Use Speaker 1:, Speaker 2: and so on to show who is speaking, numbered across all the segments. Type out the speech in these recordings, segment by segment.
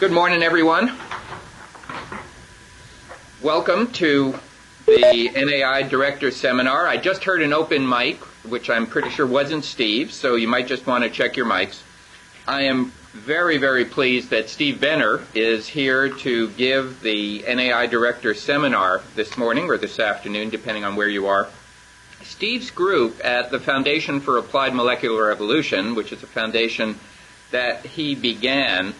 Speaker 1: Good morning, everyone. Welcome to the NAI Director Seminar. I just heard an open mic, which I'm pretty sure wasn't Steve, so you might just want to check your mics. I am very, very pleased that Steve Benner is here to give the NAI Director Seminar this morning or this afternoon, depending on where you are. Steve's group at the Foundation for Applied Molecular Evolution, which is a foundation that he began,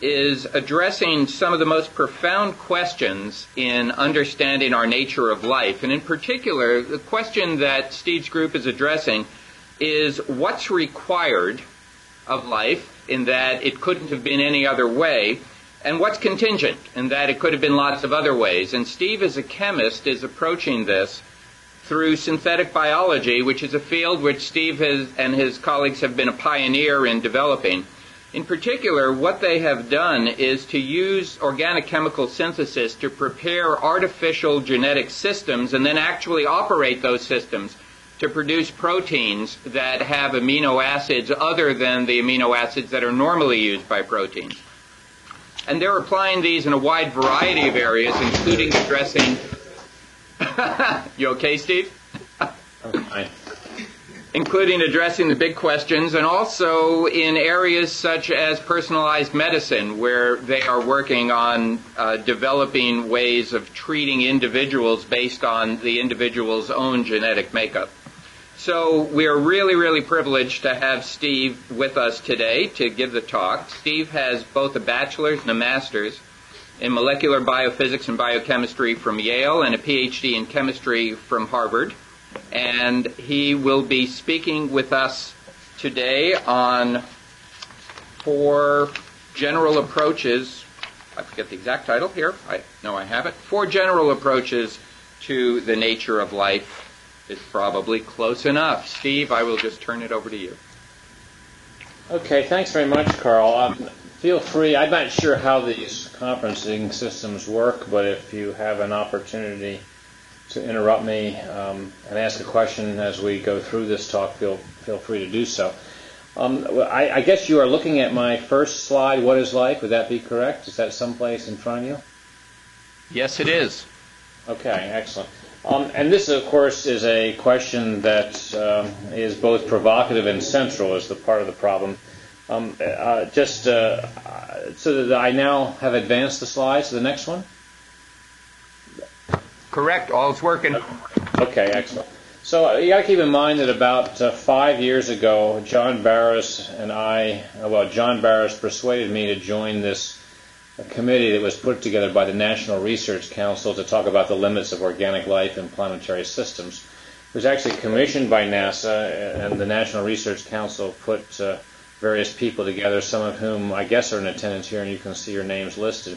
Speaker 1: is addressing some of the most profound questions in understanding our nature of life. And in particular, the question that Steve's group is addressing is what's required of life in that it couldn't have been any other way, and what's contingent in that it could have been lots of other ways. And Steve, as a chemist, is approaching this through synthetic biology, which is a field which Steve has, and his colleagues have been a pioneer in developing. In particular, what they have done is to use organic chemical synthesis to prepare artificial genetic systems and then actually operate those systems to produce proteins that have amino acids other than the amino acids that are normally used by proteins. And they're applying these in a wide variety of areas, including addressing. you okay, Steve?
Speaker 2: Okay
Speaker 1: including addressing the big questions and also in areas such as personalized medicine, where they are working on uh, developing ways of treating individuals based on the individual's own genetic makeup. So we are really, really privileged to have Steve with us today to give the talk. Steve has both a bachelor's and a master's in molecular biophysics and biochemistry from Yale and a PhD in chemistry from Harvard and he will be speaking with us today on four general approaches. I forget the exact title here. I know I have it. Four general approaches to the nature of life is probably close enough. Steve, I will just turn it over to you.
Speaker 2: Okay, thanks very much, Carl. Um, feel free. I'm not sure how these conferencing systems work, but if you have an opportunity to interrupt me um, and ask a question as we go through this talk, feel feel free to do so. Um, I, I, guess you are looking at my first slide. What is life? Would that be correct? Is that someplace in front of you?
Speaker 1: Yes, it is.
Speaker 2: Okay, excellent. Um, and this, of course, is a question that um, is both provocative and central as the part of the problem. Um, uh, just uh, so that I now have advanced the slides to the next one.
Speaker 1: Correct. All's working.
Speaker 2: Okay, excellent. So uh, you got to keep in mind that about uh, five years ago, John Baross and I, uh, well, John Baross persuaded me to join this uh, committee that was put together by the National Research Council to talk about the limits of organic life in planetary systems. It was actually commissioned by NASA, and the National Research Council put uh, various people together, some of whom I guess are in attendance here, and you can see your names listed.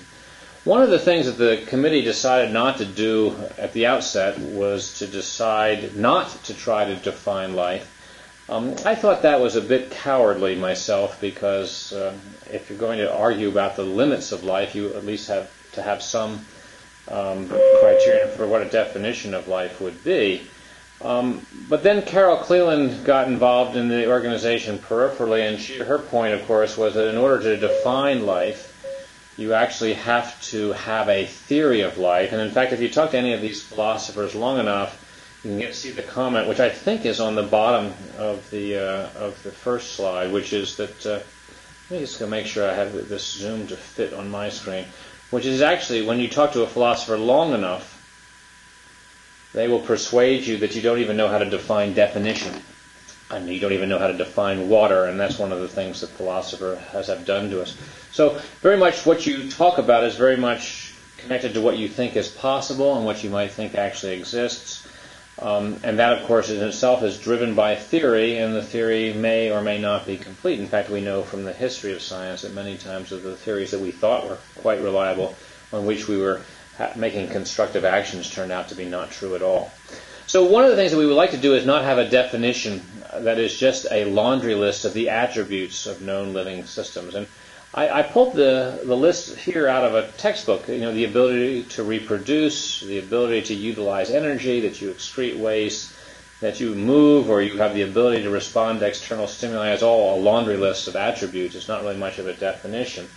Speaker 2: One of the things that the committee decided not to do at the outset was to decide not to try to define life. Um, I thought that was a bit cowardly myself because uh, if you're going to argue about the limits of life, you at least have to have some um, criteria for what a definition of life would be. Um, but then Carol Cleland got involved in the organization peripherally, and she, her point, of course, was that in order to define life, you actually have to have a theory of life. And in fact, if you talk to any of these philosophers long enough, you can get to see the comment, which I think is on the bottom of the uh, of the first slide, which is that. Uh, let me just go make sure I have this zoom to fit on my screen. Which is actually when you talk to a philosopher long enough, they will persuade you that you don't even know how to define definition and you don't even know how to define water, and that's one of the things that philosopher has have done to us. So very much what you talk about is very much connected to what you think is possible and what you might think actually exists. Um, and that, of course, in itself is driven by theory, and the theory may or may not be complete. In fact, we know from the history of science that many times of the theories that we thought were quite reliable, on which we were making constructive actions, turned out to be not true at all. So one of the things that we would like to do is not have a definition that is just a laundry list of the attributes of known living systems. And I, I pulled the, the list here out of a textbook. You know, the ability to reproduce, the ability to utilize energy, that you excrete waste, that you move, or you have the ability to respond to external stimuli It's all a laundry list of attributes. It's not really much of a definition.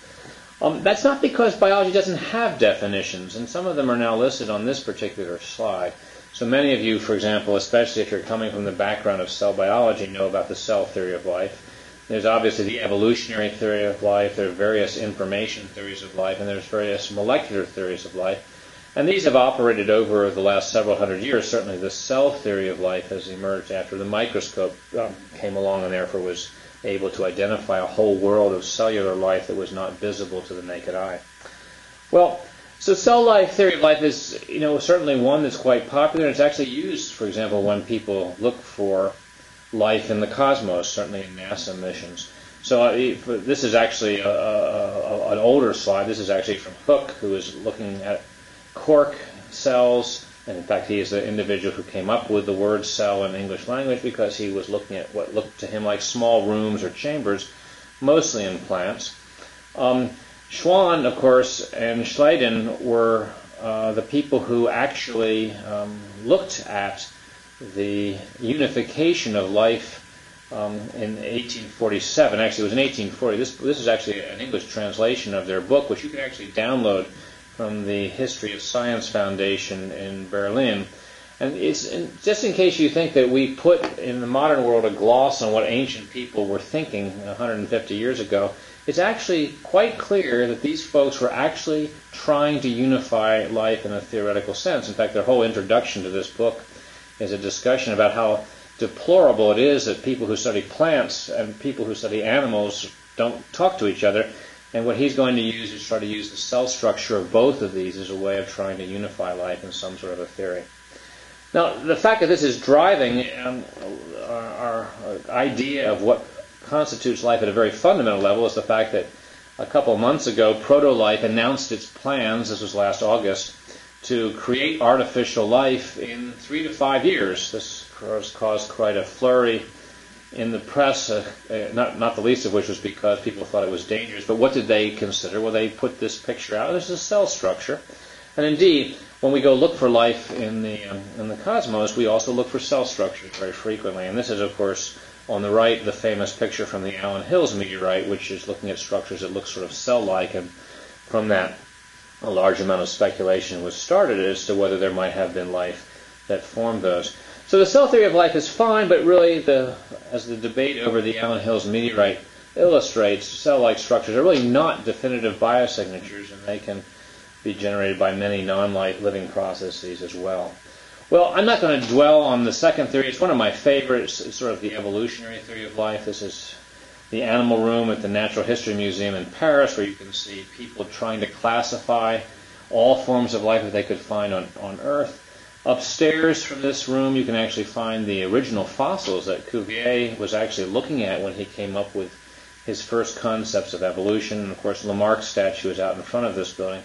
Speaker 2: Um, that's not because biology doesn't have definitions, and some of them are now listed on this particular slide. So many of you, for example, especially if you're coming from the background of cell biology, know about the cell theory of life. There's obviously the evolutionary theory of life, there are various information theories of life, and there's various molecular theories of life. And these have operated over the last several hundred years. Certainly the cell theory of life has emerged after the microscope um, came along and therefore was able to identify a whole world of cellular life that was not visible to the naked eye. Well, so cell life theory of life is, you know, certainly one that's quite popular. It's actually used, for example, when people look for life in the cosmos, certainly in NASA missions. So uh, this is actually a, a, a, an older slide. This is actually from Hooke, who is looking at cork cells and in fact, he is the individual who came up with the word cell in English language because he was looking at what looked to him like small rooms or chambers, mostly in plants. Um, Schwann, of course, and Schleiden were uh, the people who actually um, looked at the unification of life um, in 1847. Actually, it was in 1840. This, this is actually an English translation of their book, which you can actually download from the History of Science Foundation in Berlin. And it's just in case you think that we put in the modern world a gloss on what ancient people were thinking 150 years ago, it's actually quite clear that these folks were actually trying to unify life in a theoretical sense. In fact, their whole introduction to this book is a discussion about how deplorable it is that people who study plants and people who study animals don't talk to each other. And what he's going to use is try to use the cell structure of both of these as a way of trying to unify life in some sort of a theory. Now, the fact that this is driving um, our, our idea of what constitutes life at a very fundamental level is the fact that a couple months ago, Protolife announced its plans, this was last August, to create artificial life in three to five years. This has caused quite a flurry in the press, uh, uh, not, not the least of which was because people thought it was dangerous. But what did they consider? Well, they put this picture out. This is a cell structure. And indeed, when we go look for life in the, um, in the cosmos, we also look for cell structures very frequently. And this is, of course, on the right, the famous picture from the Allan Hills meteorite, which is looking at structures that look sort of cell-like. And from that, a large amount of speculation was started as to whether there might have been life that formed those. So the cell theory of life is fine, but really, the, as the debate over the Allan Hills meteorite illustrates, cell-like structures are really not definitive biosignatures, and they can be generated by many non-life living processes as well. Well, I'm not going to dwell on the second theory. It's one of my favorites. It's sort of the evolutionary theory of life. This is the animal room at the Natural History Museum in Paris, where you can see people trying to classify all forms of life that they could find on, on Earth. Upstairs from this room, you can actually find the original fossils that Cuvier was actually looking at when he came up with his first concepts of evolution. And of course, Lamarck's statue is out in front of this building.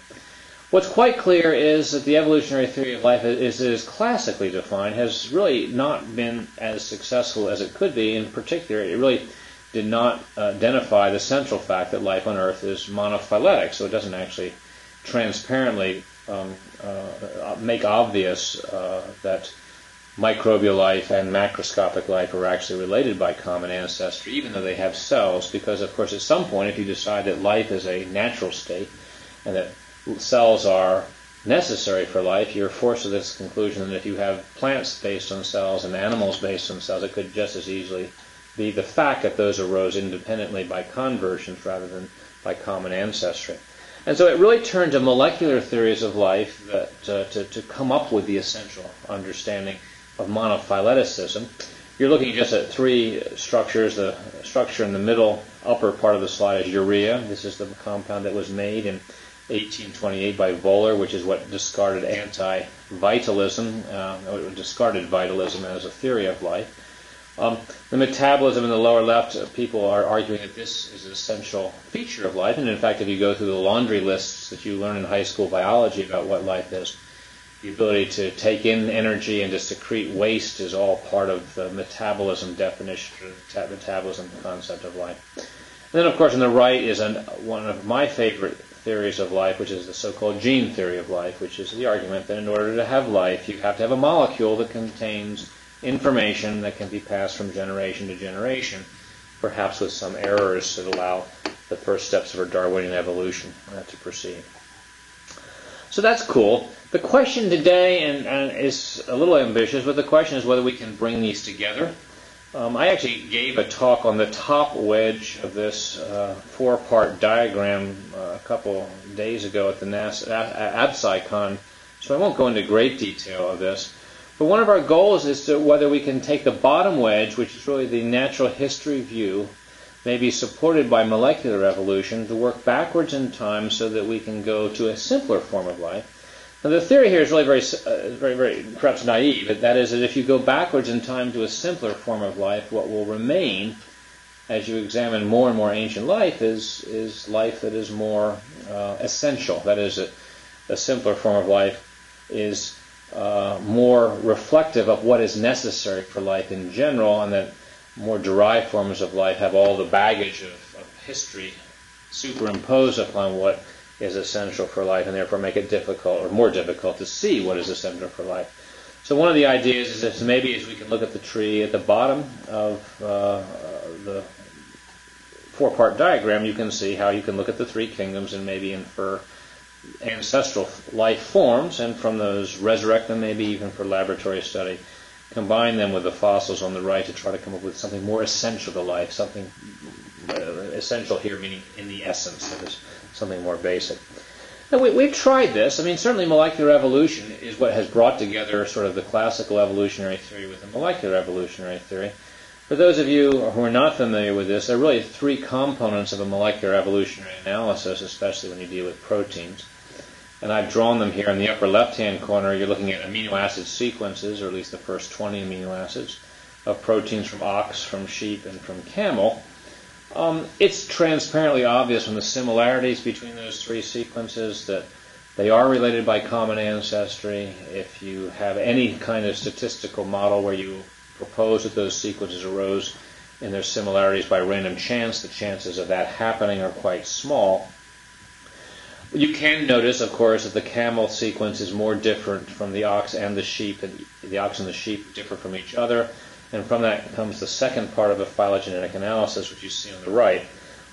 Speaker 2: What's quite clear is that the evolutionary theory of life as it is classically defined, has really not been as successful as it could be. In particular, it really did not identify the central fact that life on Earth is monophyletic, so it doesn't actually transparently um, uh, make obvious uh, that microbial life and macroscopic life are actually related by common ancestry, even though they have cells, because, of course, at some point, if you decide that life is a natural state and that cells are necessary for life, you're forced to this conclusion that if you have plants based on cells and animals based on cells, it could just as easily be the fact that those arose independently by conversions rather than by common ancestry. And so it really turned to molecular theories of life that, uh, to, to come up with the essential understanding of monophyleticism. You're looking just at three structures. The structure in the middle upper part of the slide is urea. This is the compound that was made in 1828 by Wohler, which is what discarded anti-vitalism, uh, discarded vitalism as a theory of life. Um, the metabolism in the lower left, uh, people are arguing that this is an essential feature of life. And in fact, if you go through the laundry lists that you learn in high school biology about what life is, the ability to take in energy and to secrete waste is all part of the metabolism definition, the metabolism concept of life. And then, of course, on the right is an, one of my favorite theories of life, which is the so-called gene theory of life, which is the argument that in order to have life, you have to have a molecule that contains information that can be passed from generation to generation. perhaps with some errors that allow the first steps of our Darwinian evolution uh, to proceed. So that's cool. The question today and, and, is a little ambitious, but the question is whether we can bring these together. Um, I actually gave a talk on the top wedge of this uh, four-part diagram uh, a couple days ago at the NASA, AbSciCon, so I won't go into great detail of this. But one of our goals is to whether we can take the bottom wedge, which is really the natural history view, maybe supported by molecular evolution, to work backwards in time so that we can go to a simpler form of life. Now, the theory here is really very, uh, very, very perhaps naive, but that is that if you go backwards in time to a simpler form of life, what will remain as you examine more and more ancient life is, is life that is more uh, essential. That is, a, a simpler form of life is uh, more reflective of what is necessary for life in general, and that more derived forms of life have all the baggage of, of history superimposed upon what is essential for life, and therefore make it difficult or more difficult to see what is essential for life. So one of the ideas is that maybe as we can look at the tree at the bottom of uh, the four-part diagram, you can see how you can look at the three kingdoms and maybe infer ancestral life forms, and from those resurrect them, maybe even for laboratory study. Combine them with the fossils on the right to try to come up with something more essential to life, something uh, essential here meaning in the essence, is something more basic. Now, we, have tried this. I mean, certainly molecular evolution is what has brought together sort of the classical evolutionary theory with the molecular evolutionary theory. For those of you who are not familiar with this, there are really three components of a molecular evolutionary analysis, especially when you deal with proteins and I've drawn them here in the upper left-hand corner. You're looking at amino acid sequences, or at least the first 20 amino acids, of proteins from ox, from sheep, and from camel. Um, it's transparently obvious from the similarities between those three sequences that they are related by common ancestry. If you have any kind of statistical model where you propose that those sequences arose in their similarities by random chance, the chances of that happening are quite small. You can notice, of course, that the camel sequence is more different from the ox and the sheep, and the ox and the sheep differ from each other. And from that comes the second part of a phylogenetic analysis, which you see on the right,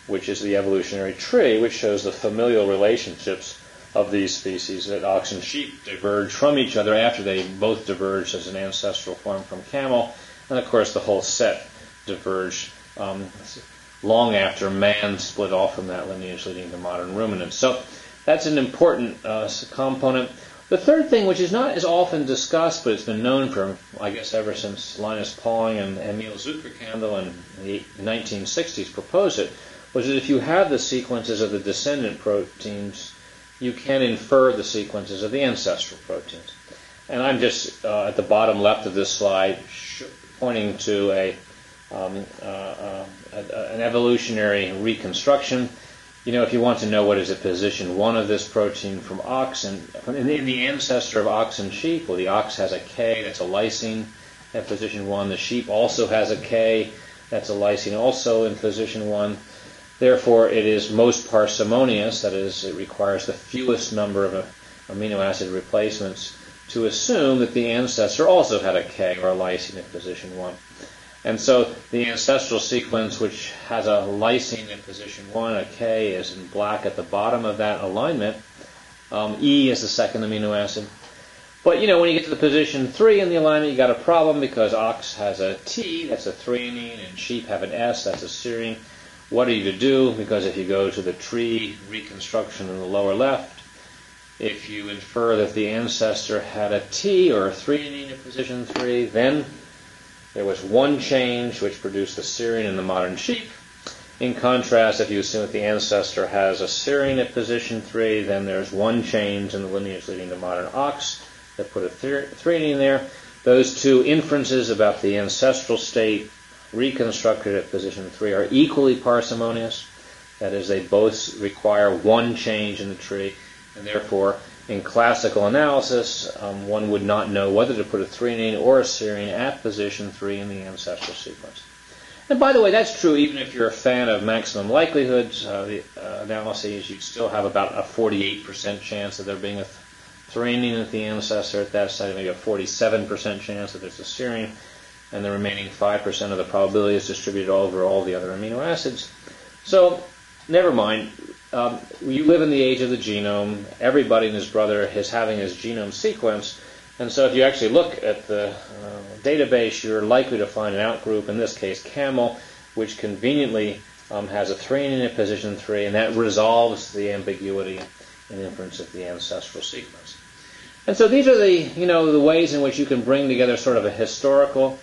Speaker 2: which is the evolutionary tree, which shows the familial relationships of these species that ox and sheep diverge from each other after they both diverged as an ancestral form from camel. And of course, the whole set diverged um, long after man split off from that lineage, leading to modern ruminants. So that's an important uh, component. The third thing, which is not as often discussed, but it's been known for, I guess, ever since Linus Pauling and Emil Zuckerkandl in the 1960s proposed it, was that if you have the sequences of the descendant proteins, you can infer the sequences of the ancestral proteins. And I'm just uh, at the bottom left of this slide pointing to a, um, uh, uh an evolutionary reconstruction you know, if you want to know what is a position one of this protein from oxen, in the, in the ancestor of ox and sheep, well, the ox has a K, that's a lysine at position one. The sheep also has a K, that's a lysine also in position one. Therefore, it is most parsimonious, that is, it requires the fewest number of amino acid replacements to assume that the ancestor also had a K or a lysine at position one. And so the ancestral sequence, which has a lysine in position 1, a K is in black at the bottom of that alignment. Um, e is the second amino acid. But you know, when you get to the position 3 in the alignment, you got a problem because ox has a T, that's a threonine, and sheep have an S, that's a serine. What are you to do? Because if you go to the tree reconstruction in the lower left, if you infer that the ancestor had a T or a threonine in position 3, then there was one change which produced the serine in the modern sheep. In contrast, if you assume that the ancestor has a serine at position 3, then there's one change in the lineage leading to modern ox that put a threonine there. Those two inferences about the ancestral state reconstructed at position 3 are equally parsimonious. That is, they both require one change in the tree, and therefore in classical analysis, um, one would not know whether to put a threonine or a serine at position 3 in the ancestral sequence. And by the way, that's true even if you're a fan of maximum likelihoods uh, the, uh, analyses, you'd still have about a 48% chance of there being a threonine at the ancestor at that site, maybe a 47% chance that there's a serine. and the remaining 5% of the probability is distributed over all the other amino acids. So, never mind. Um, you live in the age of the genome. Everybody and his brother is having his genome sequenced. And so, if you actually look at the uh, database, you're likely to find an outgroup, in this case, camel, which conveniently um, has a 3 in position 3, and that resolves the ambiguity in inference of the ancestral sequence. And so these are the, you know, the ways in which you can bring together sort of a historical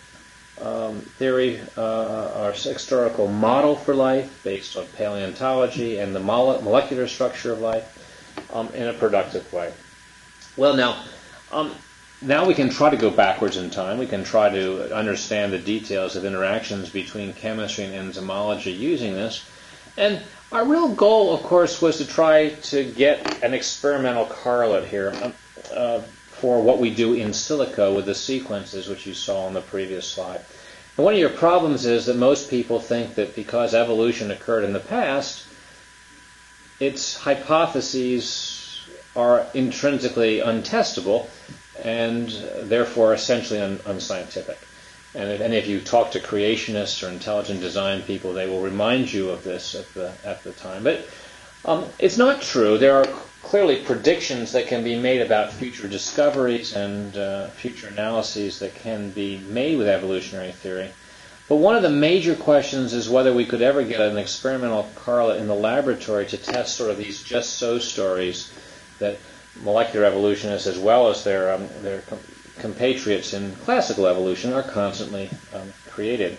Speaker 2: um, theory uh, or historical model for life based on paleontology and the molecular structure of life um, in a productive way. Well, now, um, now we can try to go backwards in time. We can try to understand the details of interactions between chemistry and enzymology using this. And our real goal, of course, was to try to get an experimental correlate here um, uh, for what we do in silico with the sequences, which you saw on the previous slide. And one of your problems is that most people think that because evolution occurred in the past, its hypotheses are intrinsically untestable and therefore essentially un- unscientific. And if, and if you talk to creationists or intelligent design people, they will remind you of this at the, at the time. But um, it's not true. There are clearly predictions that can be made about future discoveries and uh, future analyses that can be made with evolutionary theory. But one of the major questions is whether we could ever get an experimental correlate in the laboratory to test sort of these just so stories that molecular evolutionists, as well as their um, their compatriots in classical evolution, are constantly um, created.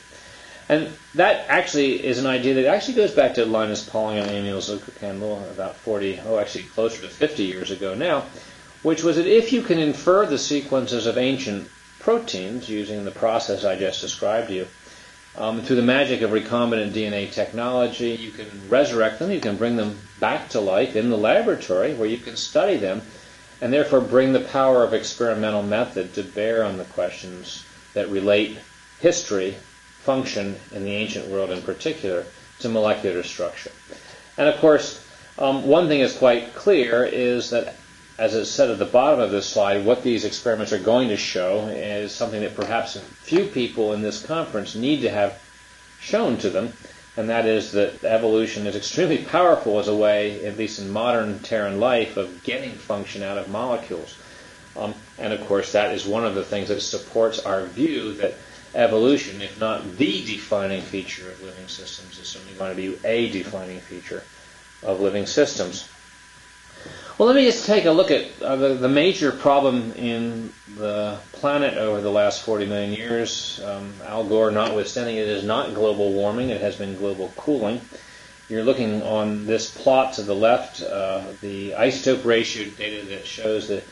Speaker 2: And that actually is an idea that actually goes back to Linus Pauling and Emil Zuckerkandl about 40, oh, actually closer to 50 years ago now, which was that if you can infer the sequences of ancient proteins using the process I just described to you, um, through the magic of recombinant DNA technology, you can resurrect them, you can bring them back to life in the laboratory where you can study them, and therefore bring the power of experimental method to bear on the questions that relate history, function in the ancient world in particular, to molecular structure. And of course, um, one thing is quite clear is that as is said at the bottom of this slide, what these experiments are going to show is something that perhaps few people in this conference need to have shown to them, and that is that evolution is extremely powerful as a way, at least in modern Terran life, of getting function out of molecules. Um, and of course, that is one of the things that supports our view that evolution, if not the defining feature of living systems, is certainly going to be a defining feature of living systems. Well, let me just take a look at uh, the, the, major problem in the planet over the last 40 million years. Um, Al Gore notwithstanding, it is not global warming, it has been global cooling. You're looking on this plot to the left, uh, the isotope ratio data that shows the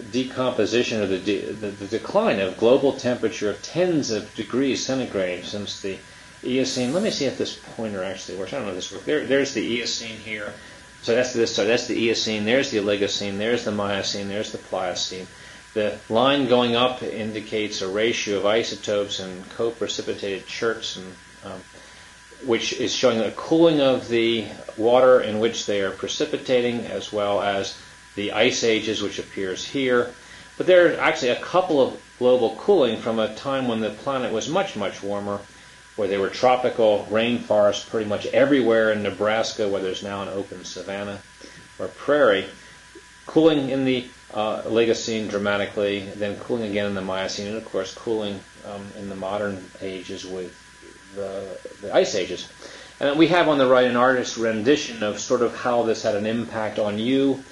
Speaker 2: decomposition or the, de- the, the decline of global temperature of tens of degrees centigrade since the Eocene. Let me see if this pointer actually works. I don't know if this works. There, there's the Eocene here. So that's this. So that's the Eocene. There's the Oligocene. There's the Miocene. There's the Pliocene. The line going up indicates a ratio of isotopes and co-precipitated and, um, which is showing a cooling of the water in which they are precipitating, as well as the ice ages, which appears here. But there are actually a couple of global cooling from a time when the planet was much, much warmer where there were tropical rainforests pretty much everywhere in Nebraska, where there's now an open savanna or prairie, cooling in the uh, Oligocene dramatically, then cooling again in the Miocene, and of course cooling um, in the modern ages with the, the ice ages. And we have on the right an artist's rendition of sort of how this had an impact on you.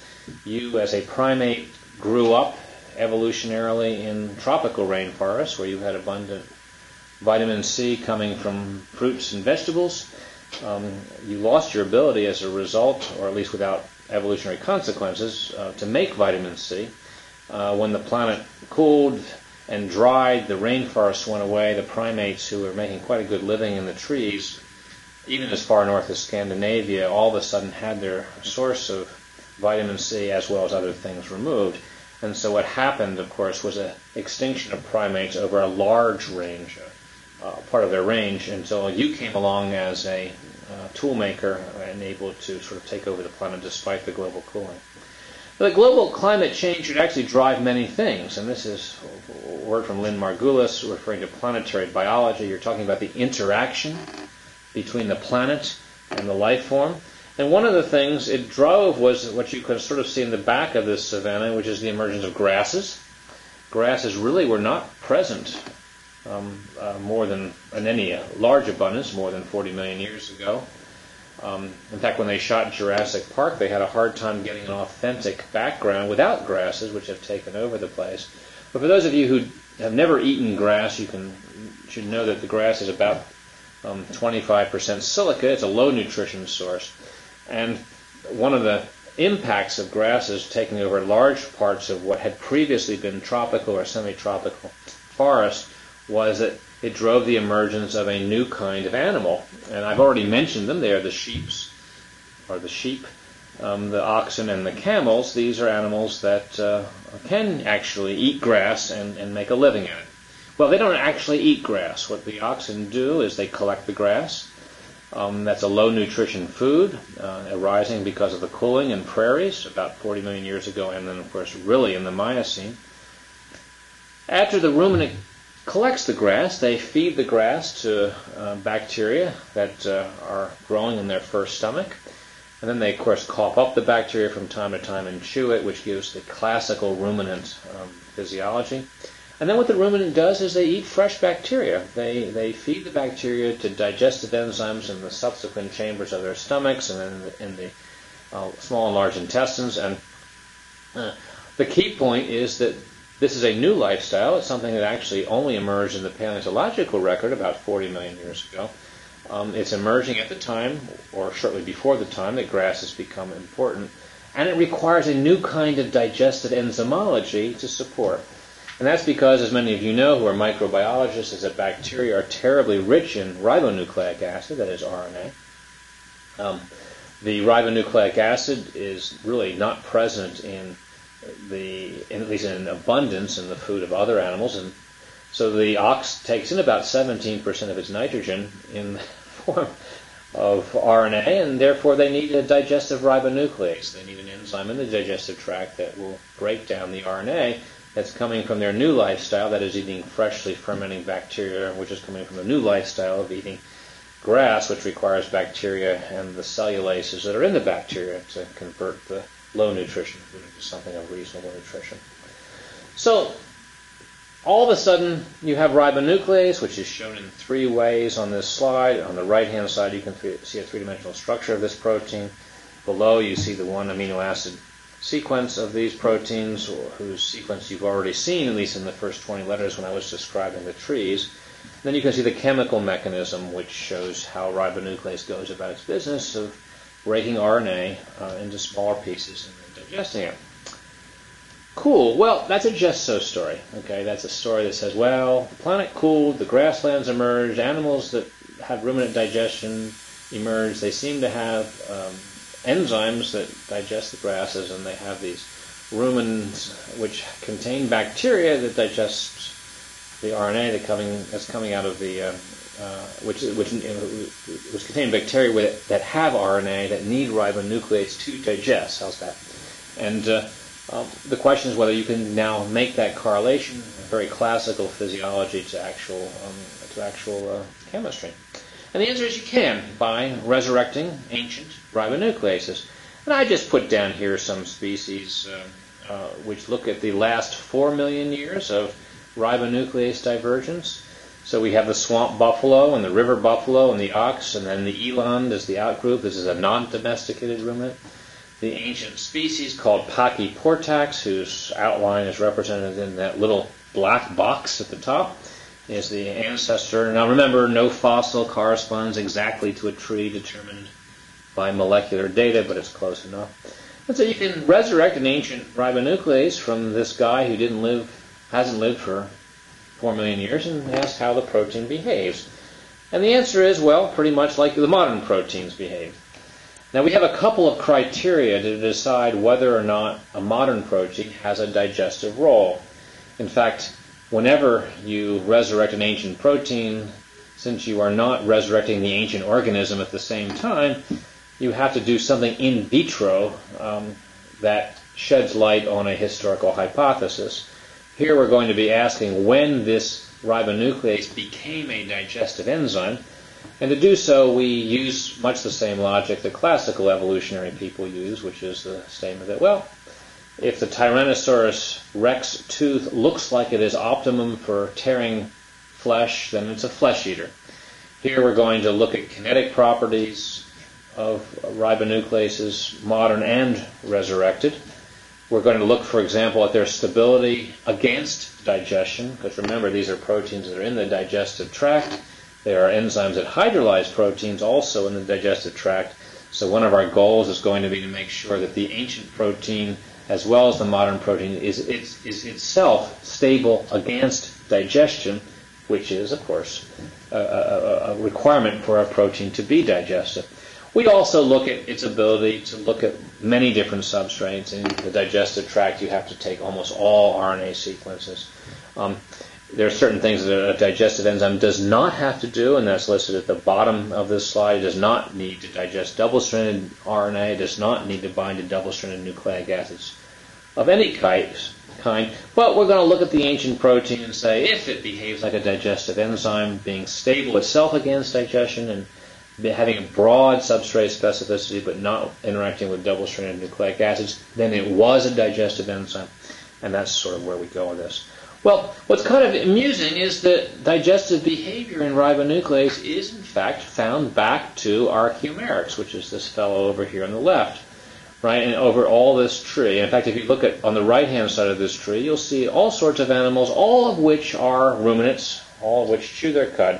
Speaker 2: You, as a primate, grew up evolutionarily in tropical rainforests where you had abundant vitamin C coming from fruits and vegetables. Um, you lost your ability as a result, or at least without evolutionary consequences, uh, to make vitamin C. Uh, when the planet cooled and dried, the rainforests went away. The primates who were making quite a good living in the trees, even as far north as Scandinavia, all of a sudden had their source of vitamin C as well as other things removed. And so what happened, of course, was an extinction of primates over a large range uh, part of their range until you came along as a uh, tool maker and able to sort of take over the planet despite the global cooling. The global climate change should actually drive many things, and this is a word from Lynn Margulis referring to planetary biology. You're talking about the interaction between the planet and the life form. And one of the things it drove was what you can sort of see in the back of this savanna, which is the emergence of grasses. Grasses really were not present um, uh, more than in any large abundance more than 40 million years ago. Um, in fact, when they shot Jurassic Park, they had a hard time getting an authentic background without grasses, which have taken over the place. But for those of you who have never eaten grass, you can should know that the grass is about um, 25% silica. It's a low nutrition source, and one of the impacts of grasses taking over large parts of what had previously been tropical or semi-tropical forest was that it drove the emergence of a new kind of animal. And I've already mentioned them. They are the sheeps, or the sheep, um, the oxen, and the camels. These are animals that uh, can actually eat grass and, and make a living at it. Well, they don't actually eat grass. What the oxen do is they collect the grass. Um, that's a low nutrition food, uh, arising because of the cooling in prairies about 40 million years ago, and then, of course, really in the Miocene. After the ruminant collects the grass. They feed the grass to uh, bacteria that uh, are growing in their first stomach. And then they, of course, cough up the bacteria from time to time and chew it, which gives the classical ruminant um, physiology. And then what the ruminant does is they eat fresh bacteria. They, they feed the bacteria to digestive enzymes in the subsequent chambers of their stomachs and then in the, in the uh, small and large intestines. And uh, the key point is that this is a new lifestyle. It's something that actually only emerged in the paleontological record about 40 million years ago. Um, it's emerging at the time, or shortly before the time, that grass has become important. And it requires a new kind of digestive enzymology to support. And that's because, as many of you know who are microbiologists, is that bacteria are terribly rich in ribonucleic acid, that is RNA. Um, the ribonucleic acid is really not present in the at least in abundance in the food of other animals, and so the ox takes in about 17% of its nitrogen in the form of RNA, and therefore they need a digestive ribonuclease. They need an enzyme in the digestive tract that will break down the RNA that's coming from their new lifestyle, that is eating freshly fermenting bacteria, which is coming from the new lifestyle of eating grass, which requires bacteria and the cellulases that are in the bacteria to convert the low nutrition into something of reasonable nutrition. So all of a sudden you have ribonuclease, which is shown in three ways on this slide. On the right-hand side, you can see a three-dimensional structure of this protein. Below, you see the one amino acid sequence of these proteins, whose sequence you've already seen, at least in the first 20 letters when I was describing the trees. Then you can see the chemical mechanism, which shows how ribonuclease goes about its business of breaking RNA uh, into smaller pieces and then digesting it. Cool. Well, that's a just so story. Okay, that's a story that says, well, the planet cooled, the grasslands emerged, animals that have ruminant digestion emerged. They seem to have um, enzymes that digest the grasses, and they have these ruminants which contain bacteria that digest the RNA that coming that's coming out of the uh, uh, which which was containing bacteria with, that have RNA that need ribonuclease to digest. How's that? And uh, um, the question is whether you can now make that correlation, very classical physiology, to actual um, to actual uh, chemistry. And the answer is you can by resurrecting ancient ribonucleases. And I just put down here some species uh, uh, which look at the last four million years of ribonuclease divergence. So we have the swamp buffalo and the river buffalo and the ox, and then the eland is the outgroup. This is a non-domesticated ruminant. The ancient species called Pachyportax, whose outline is represented in that little black box at the top, is the ancestor. Now remember, no fossil corresponds exactly to a tree determined by molecular data, but it's close enough. And so you can resurrect an ancient ribonuclease from this guy who didn't live, hasn't lived for 4 million years and ask how the protein behaves. And the answer is, well, pretty much like the modern proteins behave. Now we have a couple of criteria to decide whether or not a modern protein has a digestive role. In fact, whenever you resurrect an ancient protein, since you are not resurrecting the ancient organism at the same time, you have to do something in vitro um, that sheds light on a historical hypothesis. Here we're going to be asking when this ribonuclease became a digestive enzyme. And to do so, we use much the same logic that classical evolutionary people use, which is the statement that, well, if the Tyrannosaurus rex tooth looks like it is optimum for tearing flesh, then it's a flesh eater. Here we're going to look at kinetic properties of ribonucleases, modern and resurrected. We're going to look, for example, at their stability against digestion, because remember, these are proteins that are in the digestive tract. There are enzymes that hydrolyze proteins also in the digestive tract. So one of our goals is going to be to make sure that the ancient protein, as well as the modern protein, is, is, is itself stable against digestion, which is, of course, a, a, a requirement for a protein to be digested. We also look at its ability to look at many different substrates. In the digestive tract, you have to take almost all RNA sequences. Um, there are certain things that a digestive enzyme does not have to do, and that's listed at the bottom of this slide. It does not need to digest double-stranded RNA. It does not need to bind to double-stranded nucleic acids of any kind. But we're going to look at the ancient protein and say if it behaves like a digestive enzyme, being stable itself against digestion and having a broad substrate specificity but not interacting with double-stranded nucleic acids, then it was a digestive enzyme. And that's sort of where we go with this. Well, what's kind of amusing is that digestive behavior in ribonuclease is in fact found back to Archaeomeryx, which is this fellow over here on the left, right? And over all this tree. In fact, if you look at on the right-hand side of this tree, you'll see all sorts of animals, all of which are ruminants, all of which chew their cud.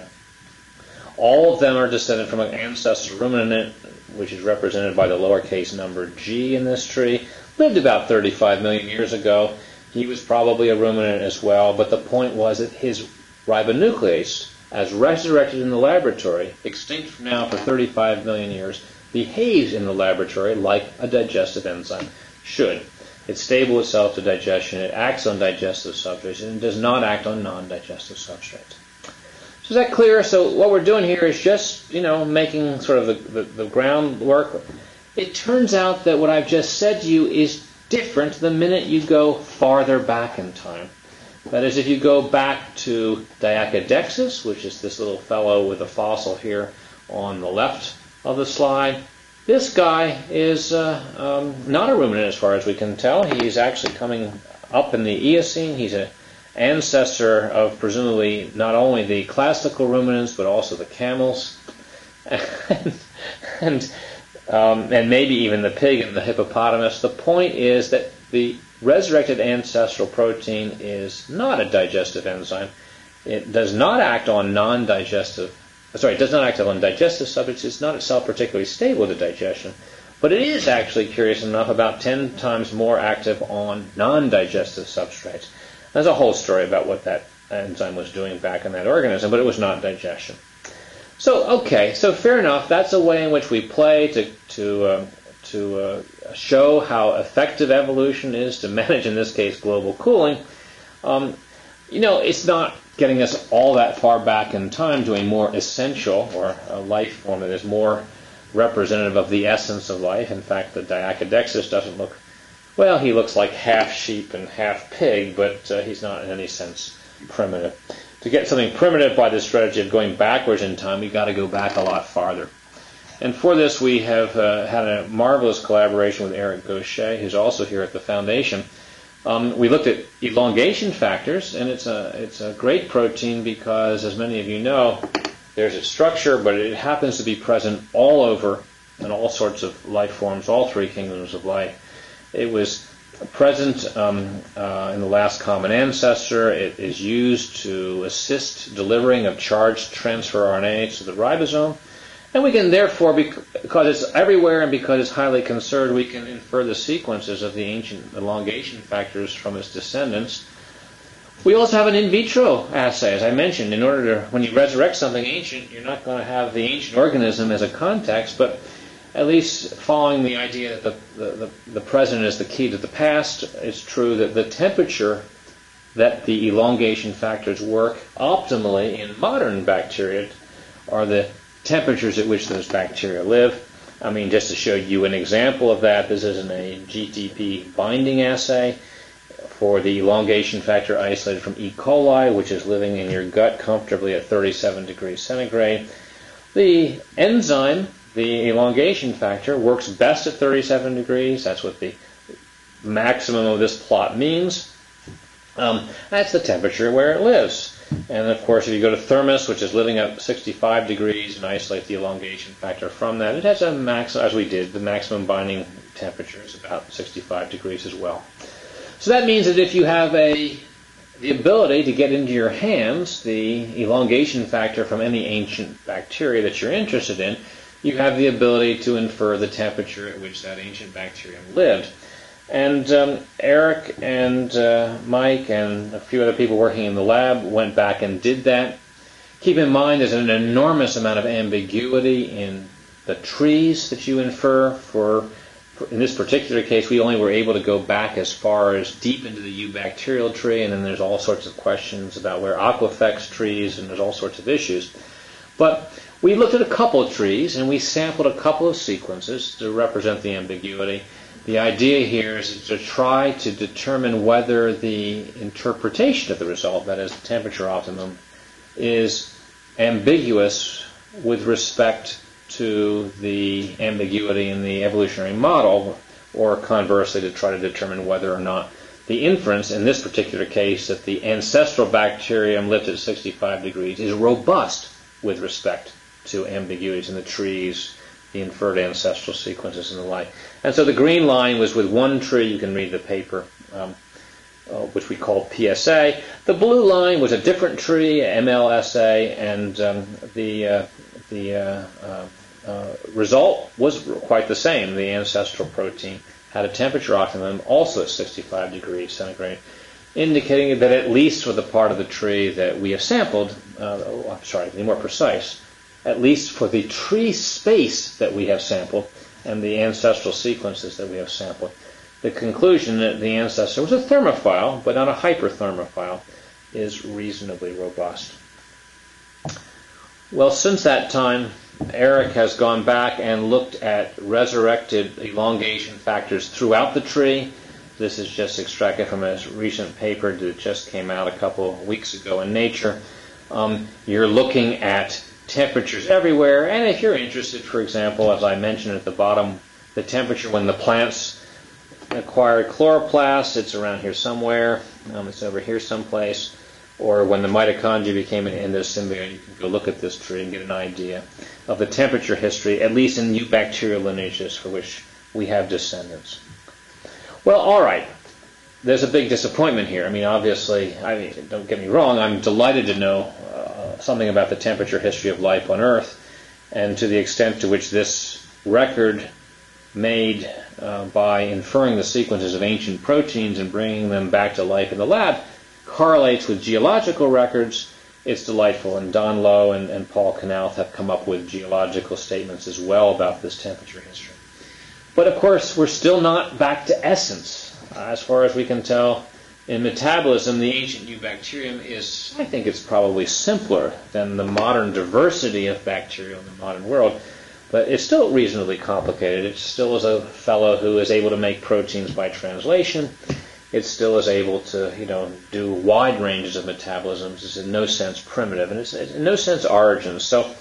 Speaker 2: All of them are descended from an ancestor ruminant, which is represented by the lowercase number g in this tree. Lived about 35 million years ago. He was probably a ruminant as well, but the point was that his ribonuclease, as resurrected in the laboratory, extinct now for 35 million years, behaves in the laboratory like a digestive enzyme should. It's stable itself to digestion, it acts on digestive substrates, and it does not act on non-digestive substrates. So is that clear? So what we're doing here is just, you know, making sort of the, the, the groundwork. It turns out that what I've just said to you is different the minute you go farther back in time. That is, if you go back to Diacodexis, which is this little fellow with a fossil here on the left of the slide, this guy is uh, um, not a ruminant as far as we can tell. He's actually coming up in the Eocene. He's an ancestor of presumably not only the classical ruminants but also the camels, and and, um, and maybe even the pig and the hippopotamus. The point is that the resurrected ancestral protein is not a digestive enzyme. It does not act on non-digestive. Sorry, it does not act on digestive substrates. It's not itself particularly stable to digestion. But it is actually, curious enough, about 10 times more active on non-digestive substrates. There's a whole story about what that enzyme was doing back in that organism, but it was not digestion. So, okay, so fair enough. That's a way in which we play to to uh, to uh, show how effective evolution is to manage, in this case, global cooling. Um, you know, it's not getting us all that far back in time to a more essential or a life form that is more representative of the essence of life. In fact, the Diacodexis doesn't look well, he looks like half sheep and half pig, but uh, he's not in any sense primitive. To get something primitive by the strategy of going backwards in time, we've got to go back a lot farther. And for this, we have uh, had a marvelous collaboration with Eric Gaucher, who's also here at the foundation. Um, we looked at elongation factors, and it's a it's a great protein because, as many of you know, there's its structure, but it happens to be present all over in all sorts of life forms, all three kingdoms of life. It was present um, uh, in the last common ancestor. It is used to assist delivering of charged transfer RNA to the ribosome. And we can therefore, because it's everywhere and because it's highly conserved, we can infer the sequences of the ancient elongation factors from its descendants. We also have an in vitro assay, as I mentioned. In order to, when you resurrect something ancient, you're not going to have the ancient organism as a context, but at least following the idea that the, the, the, present is the key to the past, it's true that the temperature that the elongation factors work optimally in modern bacteria are the temperatures at which those bacteria live. I mean, just to show you an example of that, this is a GTP binding assay for the elongation factor isolated from E. coli, which is living in your gut comfortably at 37 degrees centigrade. The enzyme, the elongation factor, works best at 37 degrees. That's what the maximum of this plot means. Um, that's the temperature where it lives. And of course, if you go to thermus, which is living at 65 degrees, and isolate the elongation factor from that, it has a max, as we did, the maximum binding temperature is about 65 degrees as well. So that means that if you have a the ability to get into your hands the elongation factor from any ancient bacteria that you're interested in, you have the ability to infer the temperature at which that ancient bacterium lived. And um, Eric and uh, Mike and a few other people working in the lab went back and did that. Keep in mind there's an enormous amount of ambiguity in the trees that you infer for in this particular case, we only were able to go back as far as deep into the eubacterial tree, and then there's all sorts of questions about where Aquifex trees, and there's all sorts of issues. But we looked at a couple of trees, and we sampled a couple of sequences to represent the ambiguity. The idea here is to try to determine whether the interpretation of the result, that is, the temperature optimum, is ambiguous with respect to the ambiguity in the evolutionary model, or conversely, to try to determine whether or not the inference, in this particular case, that the ancestral bacterium lived at 65 degrees is robust with respect to ambiguities in the trees the inferred ancestral sequences and the like. And so the green line was with one tree. You can read the paper, um, uh, which we call PSA. The blue line was a different tree, MLSA, and um, the uh, the uh, uh, uh, result was quite the same. The ancestral protein had a temperature optimum also at 65 degrees centigrade, indicating that at least for the part of the tree that we have sampled, uh, oh, sorry, to be more precise, at least for the tree space that we have sampled and the ancestral sequences that we have sampled, the conclusion that the ancestor was a thermophile, but not a hyperthermophile, is reasonably robust. Well, since that time, Eric has gone back and looked at resurrected elongation factors throughout the tree. This is just extracted from a recent paper that just came out a couple of weeks ago in Nature. Um, you're looking at temperatures everywhere. And if you're interested, for example, as I mentioned at the bottom, the temperature when the plants acquired chloroplasts, it's around here somewhere. Um, it's over here someplace. Or when the mitochondria became an endosymbiont, you can go look at this tree and get an idea of the temperature history, at least in eubacterial lineages for which we have descendants. Well, all right. There's a big disappointment here. I mean, obviously, I mean, don't get me wrong. I'm delighted to know something about the temperature history of life on Earth, and to the extent to which this record made uh, by inferring the sequences of ancient proteins and bringing them back to life in the lab correlates with geological records, it's delightful. And Don Lowe and, and Paul Knauth have come up with geological statements as well about this temperature history. But of course, we're still not back to essence. As far as we can tell, in metabolism, the ancient eubacterium is, I think it's probably simpler than the modern diversity of bacteria in the modern world, but it's still reasonably complicated. It still is a fellow who is able to make proteins by translation. It still is able to, you know, do wide ranges of metabolisms. It's in no sense primitive, and it's in no sense origins. So,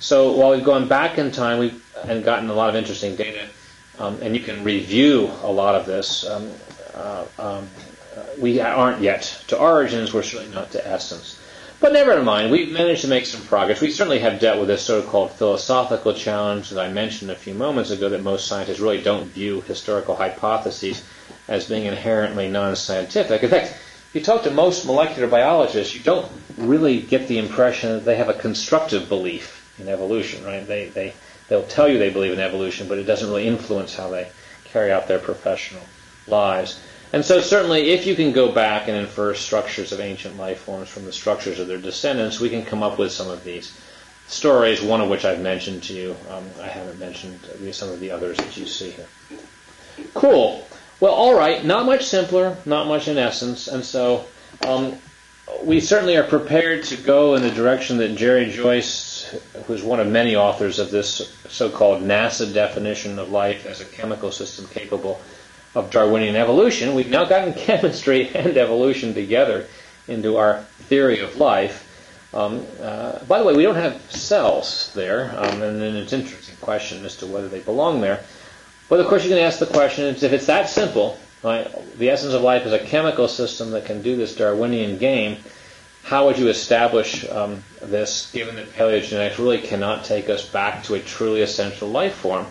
Speaker 2: so while we've gone back in time, we've and gotten a lot of interesting data, um, and you can review a lot of this. Um, uh, um, we aren't yet to origins, we're certainly not to essence. But never mind, we've managed to make some progress. We certainly have dealt with this so-called philosophical challenge that I mentioned a few moments ago that most scientists really don't view historical hypotheses as being inherently non-scientific. In fact, if you talk to most molecular biologists, you don't really get the impression that they have a constructive belief in evolution, right? They, they, they'll tell you they believe in evolution, but it doesn't really influence how they carry out their professional lives. And so, certainly, if you can go back and infer structures of ancient life forms from the structures of their descendants, we can come up with some of these stories, one of which I've mentioned to you. Um, I haven't mentioned some of the others that you see here. Cool. Well, all right, not much simpler, not much in essence, and so um, we certainly are prepared to go in the direction that Jerry Joyce who's one of many authors of this so-called NASA definition of life as a chemical system capable of Darwinian evolution, we've now gotten chemistry and evolution together into our theory of life. Um, uh, by the way, we don't have cells there, um, and, and it's an interesting question as to whether they belong there. But of course, you can ask the question: if it's that simple, right, the essence of life is a chemical system that can do this Darwinian game. How would you establish um, this, given that paleogenetics really cannot take us back to a truly essential life form?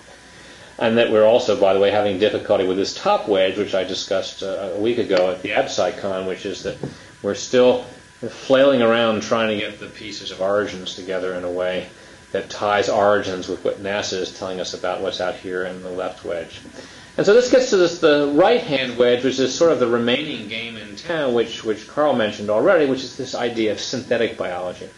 Speaker 2: And that we're also, by the way, having difficulty with this top wedge, which I discussed uh, a week ago at the AbSciCon, which is that we're still flailing around trying to get the pieces of origins together in a way that ties origins with what NASA is telling us about what's out here in the left wedge. And so this gets to this the right hand wedge, which is sort of the remaining game in town, which which Carl mentioned already, which is this idea of synthetic biology.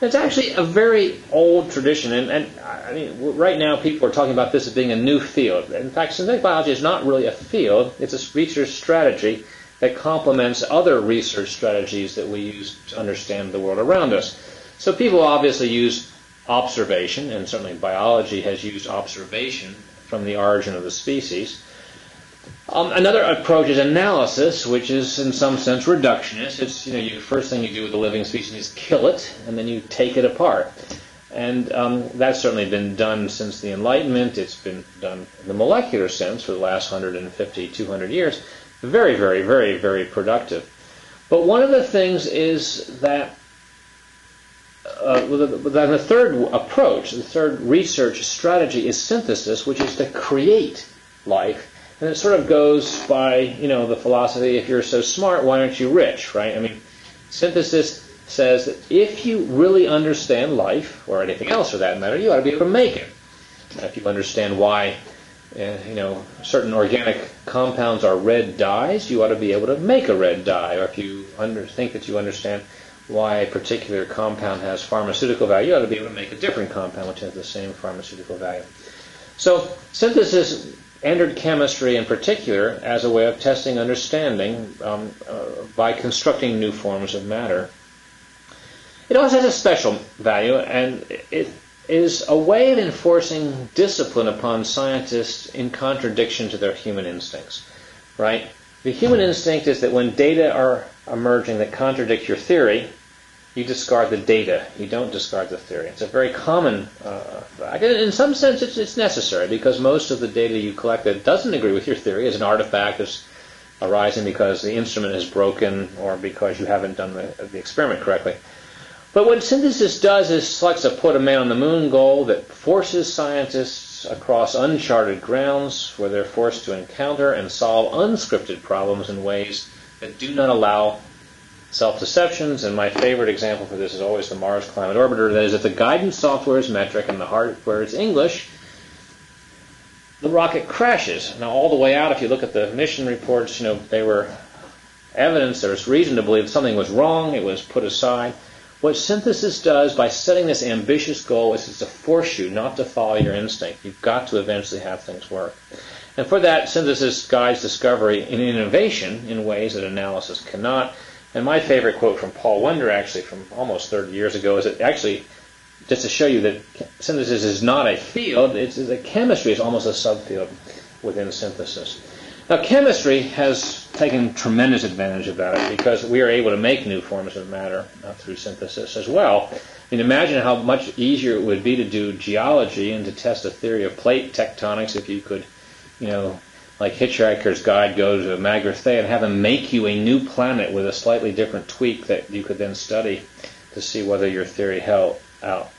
Speaker 2: It's actually a very old tradition, and, and I mean, right now people are talking about this as being a new field. In fact, synthetic biology is not really a field; it's a research strategy that complements other research strategies that we use to understand the world around us. So people obviously use observation, and certainly biology has used observation from the origin of the species. Um, another approach is analysis, which is in some sense reductionist. It's you know, the first thing you do with a living species is kill it, and then you take it apart. And um, that's certainly been done since the Enlightenment. It's been done in the molecular sense for the last 150, 200 years. Very, very, very, very productive. But one of the things is that uh, then the third approach, the third research strategy is synthesis, which is to create life and it sort of goes by, you know, the philosophy, if you're so smart, why aren't you rich, right? I mean, synthesis says that if you really understand life, or anything else for that matter, you ought to be able to make it. If you understand why, uh, you know, certain organic compounds are red dyes, you ought to be able to make a red dye. Or if you under, think that you understand why a particular compound has pharmaceutical value, you ought to be able to make a different compound which has the same pharmaceutical value. So synthesis entered chemistry in particular as a way of testing understanding um, uh, by constructing new forms of matter. It also has a special value, and it is a way of enforcing discipline upon scientists in contradiction to their human instincts. Right? The human instinct is that when data are emerging that contradict your theory, you discard the data. You don't discard the theory. It's a very common uh, fact. In some sense, it's, it's necessary because most of the data you collect that doesn't agree with your theory is an artifact that's arising because the instrument is broken or because you haven't done the, the experiment correctly. But what synthesis does is selects a put a man on the moon goal that forces scientists across uncharted grounds where they're forced to encounter and solve unscripted problems in ways that do not allow self-deceptions, and my favorite example for this is always the Mars Climate Orbiter. That is, if the guidance software is metric and the hardware is English, the rocket crashes. Now, all the way out, if you look at the mission reports, you know they were evidence. There was reason to believe something was wrong. It was put aside. What synthesis does by setting this ambitious goal is it's to force you not to follow your instinct. You've got to eventually have things work. And for that, synthesis guides discovery and innovation in ways that analysis cannot. And my favorite quote from Paul Wender, actually from almost 30 years ago, is that actually, just to show you that synthesis is not a field, it's a chemistry is almost a subfield within synthesis. Now, chemistry has taken tremendous advantage of that because we are able to make new forms of matter uh, through synthesis as well. I mean, imagine how much easier it would be to do geology and to test a theory of plate tectonics if you could, you know, like Hitchhiker's Guide go to Magrathea and have them make you a new planet with a slightly different tweak that you could then study to see whether your theory held out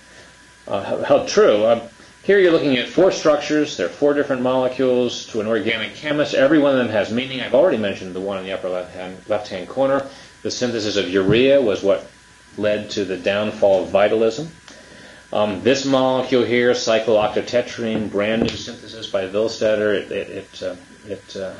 Speaker 2: uh, held true. Uh, here you're looking at four structures. There are four different molecules to an organic chemist. Every one of them has meaning. I've already mentioned the one in the upper left-hand left-hand corner. The synthesis of urea was what led to the downfall of vitalism. Um, this molecule here, cyclooctatetraene, brand new synthesis by Willstätter, it, it, it, uh, it uh,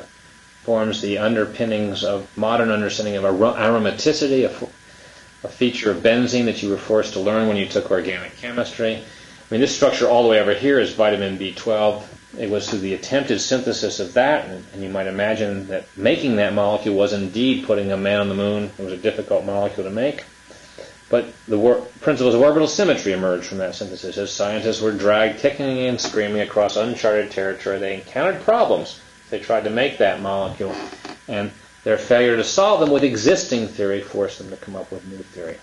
Speaker 2: forms the underpinnings of modern understanding of aromaticity, a, a, feature of benzene that you were forced to learn when you took organic chemistry. I mean, this structure all the way over here is vitamin B12. It was through the attempted synthesis of that, and, and you might imagine that making that molecule was indeed putting a man on the moon. It was a difficult molecule to make. But the wor- principles of orbital symmetry emerged from that synthesis. As scientists were dragged kicking and screaming across uncharted territory, they encountered problems. They tried to make that molecule, and their failure to solve them with existing theory forced them to come up with new theory.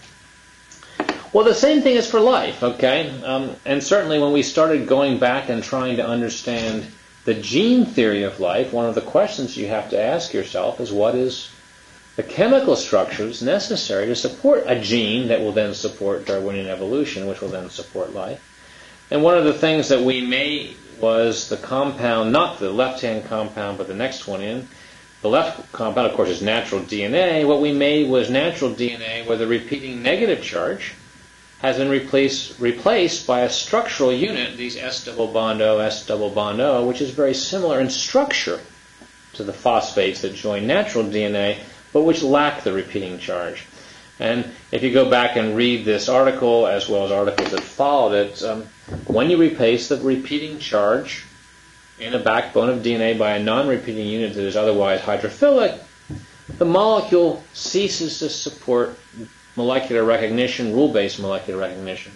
Speaker 2: Well, the same thing is for life, okay? Um, and certainly when we started going back and trying to understand the gene theory of life, one of the questions you have to ask yourself is what is the chemical structures necessary to support a gene that will then support Darwinian evolution, which will then support life. And one of the things that we made was the compound, not the left hand compound, but the next one in. The left compound, of course, is natural DNA. What we made was natural DNA with a repeating negative charge has been replaced, replaced by a structural unit, these S double bond O, S double bond O, which is very similar in structure to the phosphates that join natural DNA, but which lack the repeating charge. And if you go back and read this article, as well as articles that followed it, um, when you replace the repeating charge in a backbone of DNA by a non-repeating unit that is otherwise hydrophilic, the molecule ceases to support molecular recognition, rule-based molecular recognition.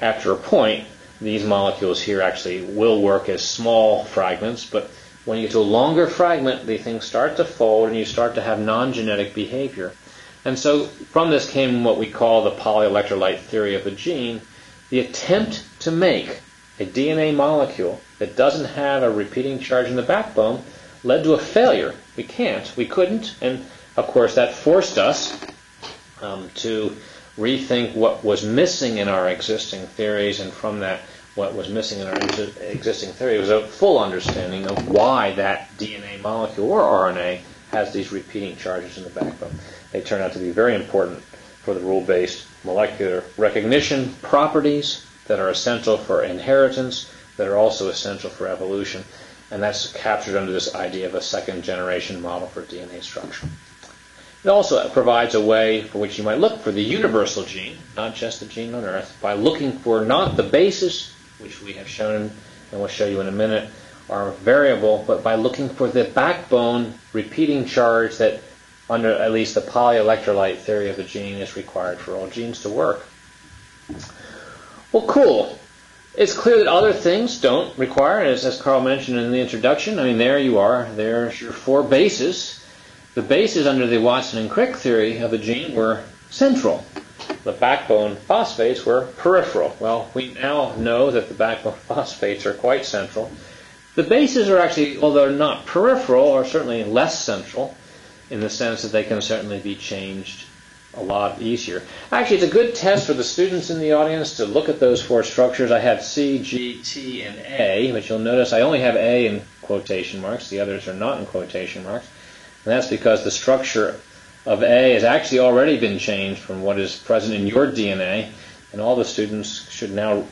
Speaker 2: After a point, these molecules here actually will work as small fragments, but when you get to a longer fragment, the things start to fold and you start to have non-genetic behavior. And so from this came what we call the polyelectrolyte theory of the gene, the attempt to make a DNA molecule that doesn't have a repeating charge in the backbone led to a failure. We can't, we couldn't, and of course that forced us um, to rethink what was missing in our existing theories, and from that, what was missing in our existing theory was a full understanding of why that DNA molecule or RNA has these repeating charges in the backbone. They turn out to be very important for the rule based molecular recognition properties that are essential for inheritance, that are also essential for evolution, and that's captured under this idea of a second generation model for DNA structure. It also provides a way for which you might look for the universal gene, not just the gene on Earth, by looking for not the basis, which we have shown and we'll show you in a minute, are variable, but by looking for the backbone repeating charge that, under at least the polyelectrolyte theory of the gene, is required for all genes to work. Well, cool. It's clear that other things don't require, as, as Carl mentioned in the introduction. I mean, there you are. There's your four bases the bases under the Watson and Crick theory of the gene were central. The backbone phosphates were peripheral. Well, we now know that the backbone phosphates are quite central. The bases are actually, although not peripheral, are certainly less central in the sense that they can certainly be changed a lot easier. Actually, it's a good test for the students in the audience to look at those four structures. I have C, G, T, and A, but you'll notice I only have A in quotation marks. The others are not in quotation marks. And that's because the structure of A has actually already been changed from what is present in your DNA, and all the students should now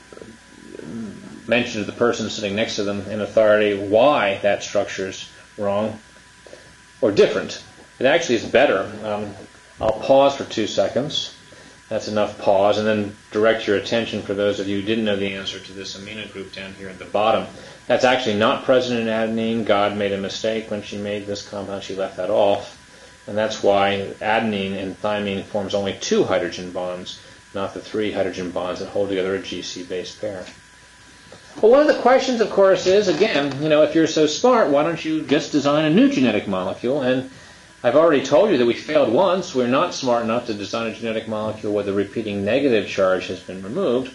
Speaker 2: mention to the person sitting next to them in authority why that structure is wrong or different. It actually is better. Um, I'll pause for two seconds. That's enough pause, and then direct your attention for those of you who didn't know the answer to this amino group down here at the bottom. That's actually not present in adenine. God made a mistake when she made this compound. She left that off. And that's why adenine and thymine forms only two hydrogen bonds, not the three hydrogen bonds that hold together a GC-based pair. Well, one of the questions, of course, is again, you know, if you're so smart, why don't you just design a new genetic molecule? And I've already told you that we failed once. We're not smart enough to design a genetic molecule where the repeating negative charge has been removed.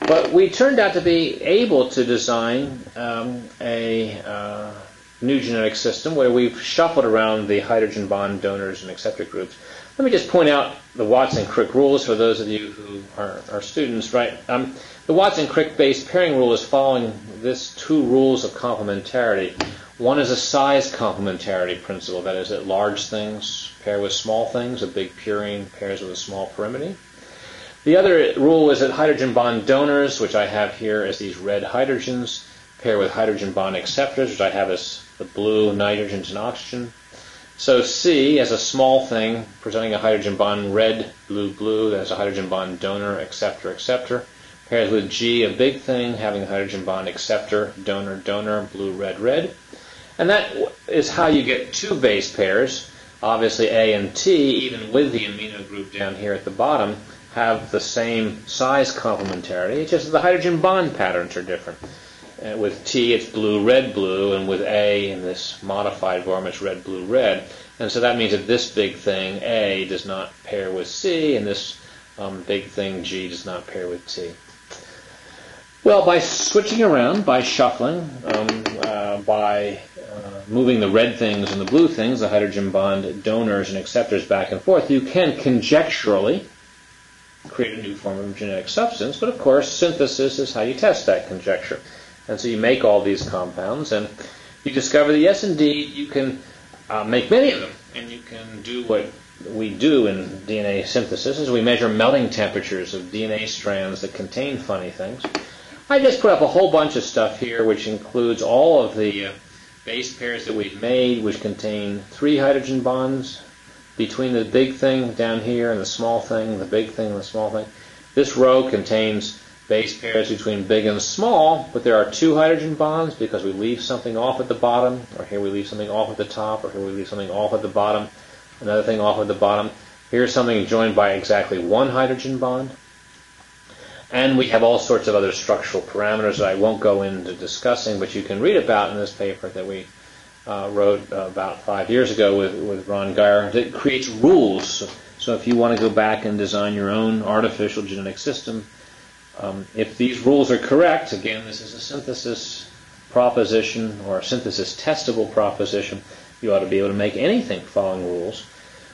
Speaker 2: But we turned out to be able to design um, a uh, new genetic system where we've shuffled around the hydrogen bond donors and acceptor groups. Let me just point out the Watson-Crick rules for those of you who are, are students, right? Um, the Watson-Crick based pairing rule is following this two rules of complementarity. One is a size complementarity principle, that is, that large things pair with small things, a big purine pairs with a small pyrimidine. The other rule is that hydrogen bond donors, which I have here as these red hydrogens, pair with hydrogen bond acceptors, which I have as the blue nitrogens and oxygen. So C, as a small thing, presenting a hydrogen bond red, blue, blue, that's a hydrogen bond donor, acceptor, acceptor. Pairs with G, a big thing, having a hydrogen bond acceptor, donor, donor, blue, red, red. And that is how you get two base pairs. Obviously A and T, even with the amino group down here at the bottom, have the same size complementarity. It's just that the hydrogen bond patterns are different. Uh, with T, it's blue, red, blue, and with A, in this modified form, it's red, blue, red. And so that means that this big thing, A, does not pair with C, and this um, big thing, G, does not pair with T. Well, by switching around, by shuffling, um, uh, by uh, moving the red things and the blue things, the hydrogen bond donors and acceptors back and forth, you can conjecturally create a new form of genetic substance. But of course, synthesis is how you test that conjecture. And so you make all these compounds, and you discover that yes, indeed, you can uh, make many of them, and you can do what we do in DNA synthesis is we measure melting temperatures of DNA strands that contain funny things. I just put up a whole bunch of stuff here, which includes all of the uh, base pairs that we've made, which contain three hydrogen bonds between the big thing down here and the small thing, the big thing and the small thing. This row contains base pairs between big and small, but there are two hydrogen bonds because we leave something off at the bottom, or here we leave something off at the top, or here we leave something off at the bottom, another thing off at the bottom. Here's something joined by exactly one hydrogen bond. And we have all sorts of other structural parameters that I won't go into discussing, but you can read about in this paper that we uh, wrote about five years ago with, with Ryan Geyer that creates rules. So if you want to go back and design your own artificial genetic system, um, if these rules are correct, again, this is a synthesis proposition or a synthesis testable proposition, you ought to be able to make anything following rules.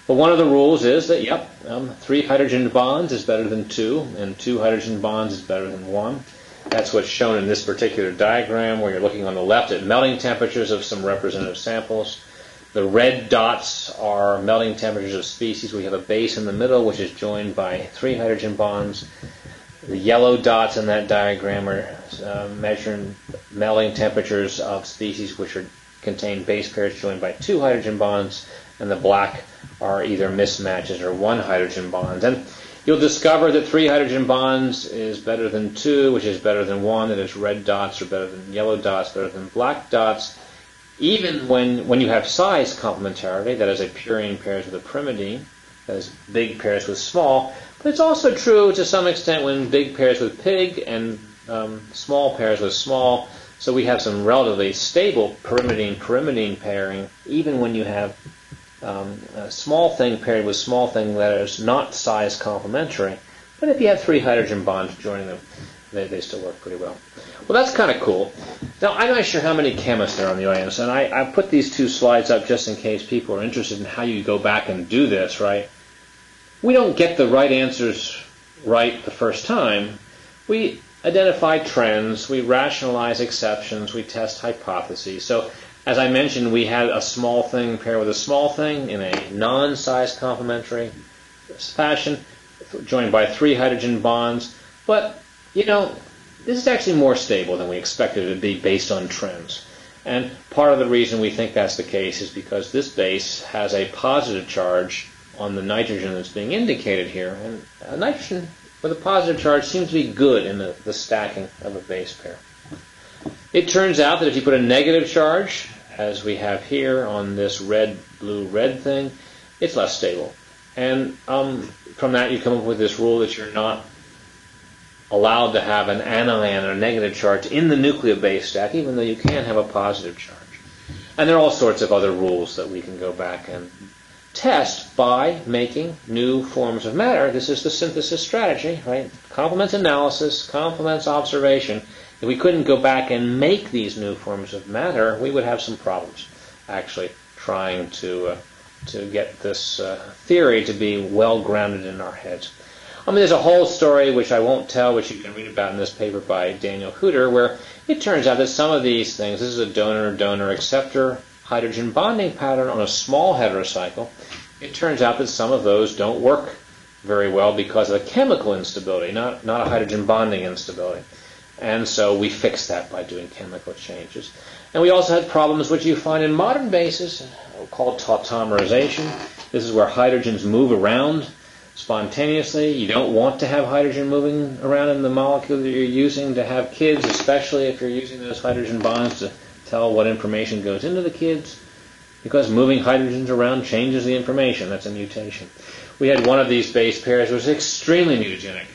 Speaker 2: But one of the rules is that, yep, um, three hydrogen bonds is better than two, and two hydrogen bonds is better than one. That's what's shown in this particular diagram, where you're looking on the left at melting temperatures of some representative samples. The red dots are melting temperatures of species. We have a base in the middle, which is joined by three hydrogen bonds. The yellow dots in that diagram are uh, measuring melting temperatures of species which are, contain base pairs joined by two hydrogen bonds, and the black are either mismatches or one hydrogen bonds. And you'll discover that three hydrogen bonds is better than two, which is better than one, that is red dots are better than yellow dots, better than black dots. Even when, when you have size complementarity, that is a purine pairs with a pyrimidine, that is big pairs with small, but it's also true to some extent when big pairs with pig and um, small pairs with small. So we have some relatively stable pyrimidine-pyrimidine pairing, even when you have um, a small thing paired with small thing that is not size complementary. But if you have three hydrogen bonds joining them, they, they still work pretty well. Well, that's kind of cool. Now, I'm not sure how many chemists there are in the audience, and I, I put these two slides up just in case people are interested in how you go back and do this, right? We don't get the right answers right the first time. We identify trends, we rationalize exceptions, we test hypotheses. So as I mentioned, we had a small thing pair with a small thing in a non-size complementary fashion, joined by three hydrogen bonds. But, you know, this is actually more stable than we expected it to be based on trends. And part of the reason we think that's the case is because this base has a positive charge on the nitrogen that's being indicated here. And a nitrogen with a positive charge seems to be good in the, the stacking of a base pair. It turns out that if you put a negative charge, as we have here on this red, blue, red thing, it's less stable. And um, from that, you come up with this rule that you're not allowed to have an anion or negative charge in the nucleobase stack, even though you can have a positive charge. And there are all sorts of other rules that we can go back and test by making new forms of matter. This is the synthesis strategy, right? Complements analysis, complements observation. If we couldn't go back and make these new forms of matter, we would have some problems actually trying to uh, to get this uh, theory to be well grounded in our heads. I mean, there's a whole story which I won't tell, which you can read about in this paper by Daniel Hutter, where it turns out that some of these things, this is a donor-donor acceptor hydrogen bonding pattern on a small heterocycle. It turns out that some of those don't work very well because of a chemical instability, not, not a hydrogen bonding instability. And so we fixed that by doing chemical changes. And we also had problems which you find in modern bases called tautomerization. This is where hydrogens move around spontaneously. You don't want to have hydrogen moving around in the molecule that you're using to have kids, especially if you're using those hydrogen bonds to tell what information goes into the kids. because moving hydrogens around changes the information. That's a mutation. We had one of these base pairs which was extremely mutagenic.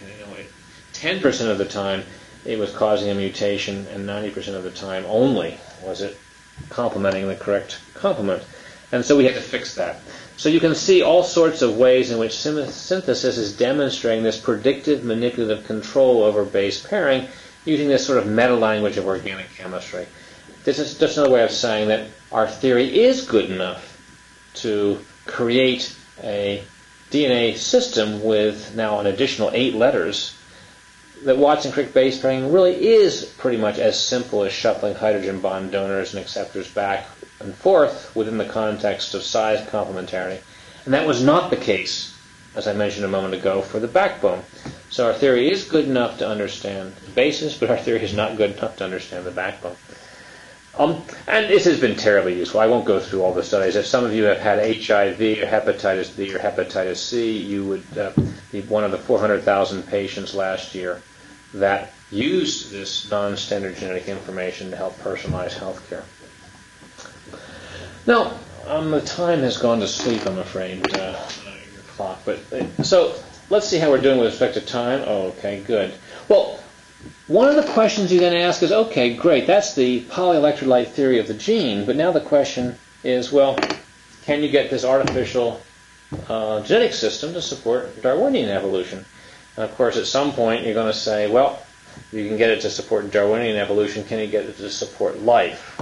Speaker 2: 10% of the time it was causing a mutation, and 90% of the time only was it complementing the correct complement. And so we had to fix that. So you can see all sorts of ways in which synthesis is demonstrating this predictive manipulative control over base pairing using this sort of meta language of organic chemistry. This is just another way of saying that our theory is good enough to create a DNA system with now an additional eight letters that Watson-Crick base pairing really is pretty much as simple as shuffling hydrogen bond donors and acceptors back and forth within the context of size complementarity. And that was not the case, as I mentioned a moment ago, for the backbone. So our theory is good enough to understand the basis, but our theory is not good enough to understand the backbone. Um, and this has been terribly useful. I won't go through all the studies. If some of you have had HIV or hepatitis B or hepatitis C, you would uh, be one of the 400,000 patients last year that used this non-standard genetic information to help personalize healthcare. Now, um, the time has gone to sleep, I'm afraid, uh, your clock. But uh, so let's see how we're doing with respect to time. Oh, okay, good. Well, one of the questions you then ask is, okay, great, that's the polyelectrolyte theory of the gene, but now the question is, well, can you get this artificial uh, genetic system to support Darwinian evolution? And of course, at some point, you're going to say, well, you can get it to support Darwinian evolution. Can you get it to support life?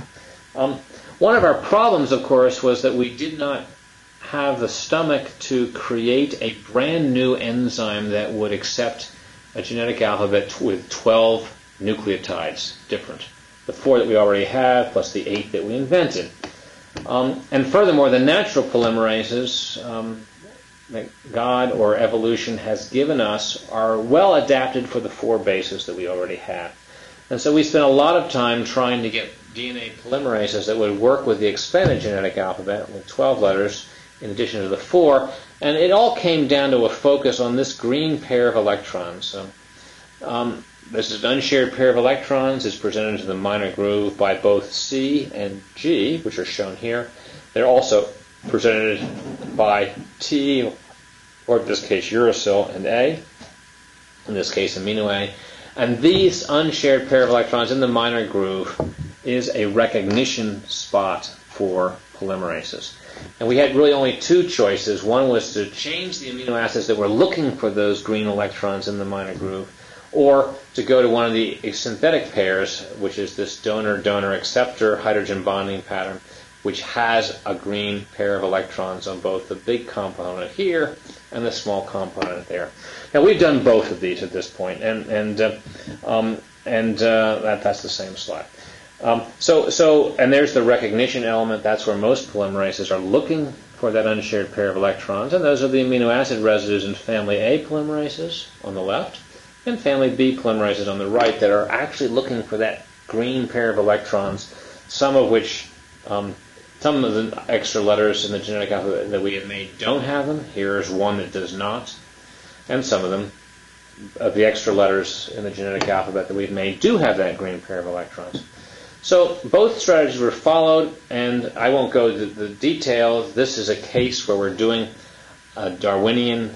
Speaker 2: Um, one of our problems, of course, was that we did not have the stomach to create a brand new enzyme that would accept a genetic alphabet with 12 nucleotides different. The four that we already have, plus the eight that we invented. Um, and furthermore, the natural polymerases um, that God or evolution has given us are well adapted for the four bases that we already have. And so we spent a lot of time trying to get DNA polymerases that would work with the expanded genetic alphabet with 12 letters in addition to the four. And it all came down to a focus on this green pair of electrons. So, um, this is an unshared pair of electrons. It's presented to the minor groove by both C and G, which are shown here. They're also presented by T, or in this case uracil and A, in this case amino A. And these unshared pair of electrons in the minor groove is a recognition spot for polymerases. And we had really only two choices. One was to change the amino acids that were looking for those green electrons in the minor groove, or to go to one of the synthetic pairs, which is this donor-donor acceptor hydrogen bonding pattern, which has a green pair of electrons on both the big component here and the small component there. Now we've done both of these at this point, and and uh, um, and uh, that, that's the same slide. Um, so, so, and there's the recognition element. That's where most polymerases are looking for that unshared pair of electrons, and those are the amino acid residues in family A polymerases on the left, and family B polymerases on the right that are actually looking for that green pair of electrons. Some of which, um, some of the extra letters in the genetic alphabet that we have made don't have them. Here's one that does not, and some of them of the extra letters in the genetic alphabet that we've made do have that green pair of electrons. So both strategies were followed, and I won't go into the details. This is a case where we're doing a Darwinian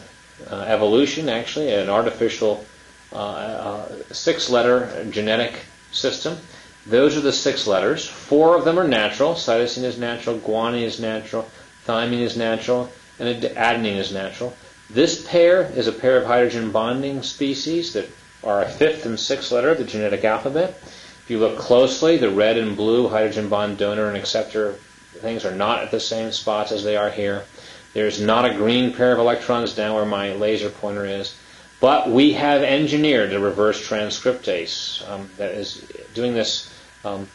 Speaker 2: uh, evolution, actually, an artificial uh, uh, six-letter genetic system. Those are the six letters. Four of them are natural. Cytosine is natural, guanine is natural, thymine is natural, and adenine is natural. This pair is a pair of hydrogen bonding species that are a fifth and sixth letter of the genetic alphabet. If you look closely, the red and blue hydrogen bond donor and acceptor things are not at the same spots as they are here. There's not a green pair of electrons down where my laser pointer is. But we have engineered a reverse transcriptase um, that is doing this um,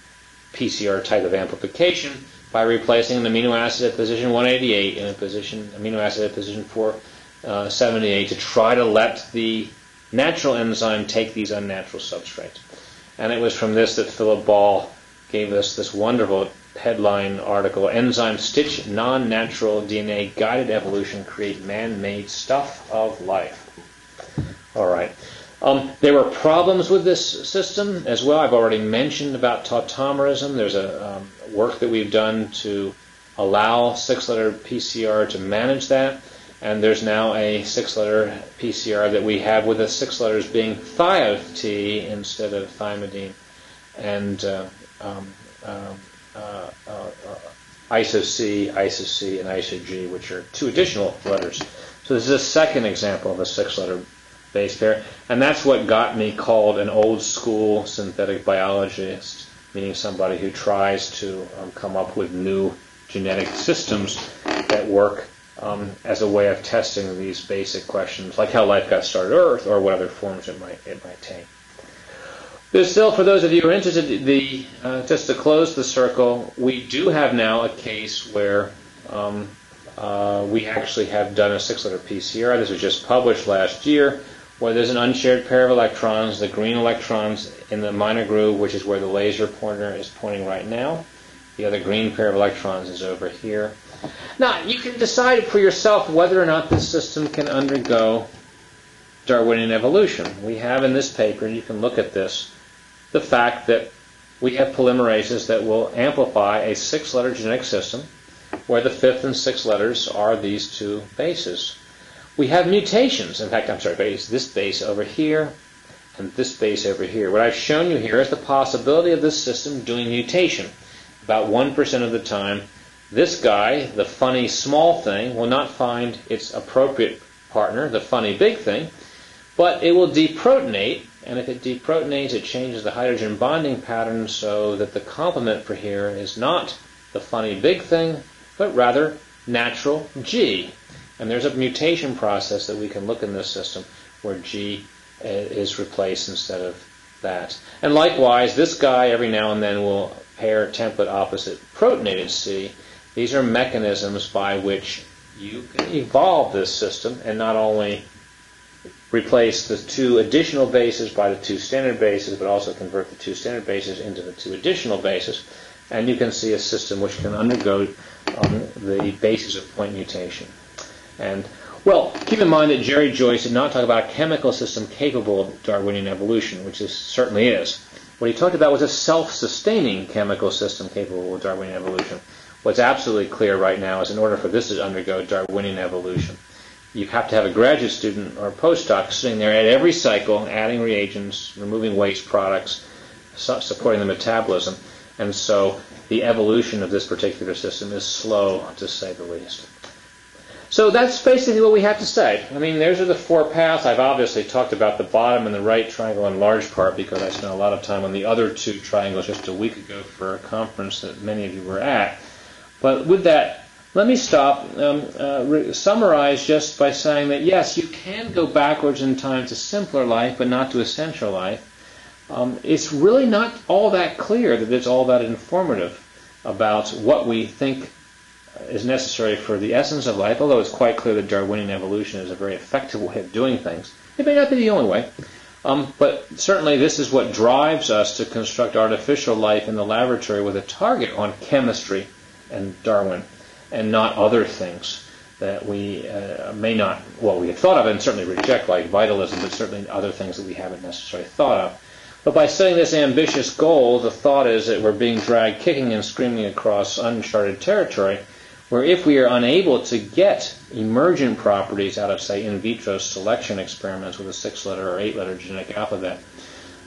Speaker 2: PCR type of amplification by replacing an amino acid at position 188 in a position amino acid at position 478 uh, to try to let the natural enzyme take these unnatural substrates. And it was from this that Philip Ball gave us this wonderful headline article Enzyme Stitch Non Natural DNA Guided Evolution Create Man Made Stuff of Life. All right. Um, there were problems with this system as well. I've already mentioned about tautomerism. There's a um, work that we've done to allow six-letter PCR to manage that. And there's now a six-letter PCR that we have with the six letters being thio-T instead of thymidine, and uh, um, um uh, uh, uh, iso-C, iso-C, and iso-G, which are two additional letters. So this is a second example of a six-letter base pair, and that's what got me called an old school synthetic biologist, meaning somebody who tries to um, come up with new genetic systems that work um, as a way of testing these basic questions, like how life got started on Earth, or what other forms it might it might take. There's still, for those of you who are interested, the uh, just to close the circle, we do have now a case where um, uh, we actually have done a six-letter PCR. This was just published last year, where there's an unshared pair of electrons, the green electrons in the minor groove, which is where the laser pointer is pointing right now. The other green pair of electrons is over here. Now, you can decide for yourself whether or not this system can undergo Darwinian evolution. We have in this paper, and you can look at this, the fact that we have polymerases that will amplify a six letter genetic system where the fifth and sixth letters are these two bases. We have mutations. In fact, I'm sorry, base, this base over here and this base over here. What I've shown you here is the possibility of this system doing mutation. About 1% of the time, this guy, the funny small thing, will not find its appropriate partner, the funny big thing, but it will deprotonate and if it deprotonates, it changes the hydrogen bonding pattern so that the complement for here is not the funny big thing, but rather natural G. And there's a mutation process that we can look in this system where G uh, is replaced instead of that. And likewise, this guy every now and then will pair template opposite protonated C. These are mechanisms by which you can evolve this system and not only replace the two additional bases by the two standard bases, but also convert the two standard bases into the two additional bases. And you can see a system which can undergo um, the basis of point mutation. And well, keep in mind that Jerry Joyce did not talk about a chemical system capable of Darwinian evolution, which this certainly is. What he talked about was a self-sustaining chemical system capable of Darwinian evolution. What's absolutely clear right now is in order for this to undergo Darwinian evolution, you have to have a graduate student or a postdoc sitting there at every cycle, adding reagents, removing waste products, supporting the metabolism. And so the evolution of this particular system is slow, to say the least. So that's basically what we have to say. I mean, those are the four paths. I've obviously talked about the bottom and the right triangle in large part because I spent a lot of time on the other two triangles just a week ago for a conference that many of you were at. But with that let me stop, um, uh, re- summarize just by saying that yes, you can go backwards in time to simpler life, but not to essential life. Um, it's really not all that clear that it's all that informative about what we think is necessary for the essence of life, although it's quite clear that Darwinian evolution is a very effective way of doing things. It may not be the only way, um, but certainly this is what drives us to construct artificial life in the laboratory with a target on chemistry and Darwin and not other things that we uh, may not, well, we have thought of and certainly reject, like vitalism, but certainly other things that we haven't necessarily thought of. But by setting this ambitious goal, the thought is that we're being dragged kicking and screaming across uncharted territory, where if we are unable to get emergent properties out of, say, in vitro selection experiments with a six letter or eight letter genetic alphabet,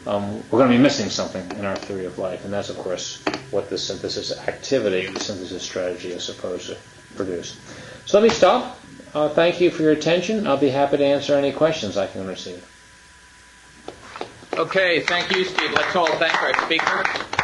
Speaker 2: um, we're going to be missing something in our theory of life, and that's, of course, what the synthesis activity, the synthesis strategy is supposed to produce. So let me stop. Uh, thank you for your attention. I'll be happy to answer any questions I can receive.
Speaker 1: Okay, thank you, Steve. Let's all thank our speaker.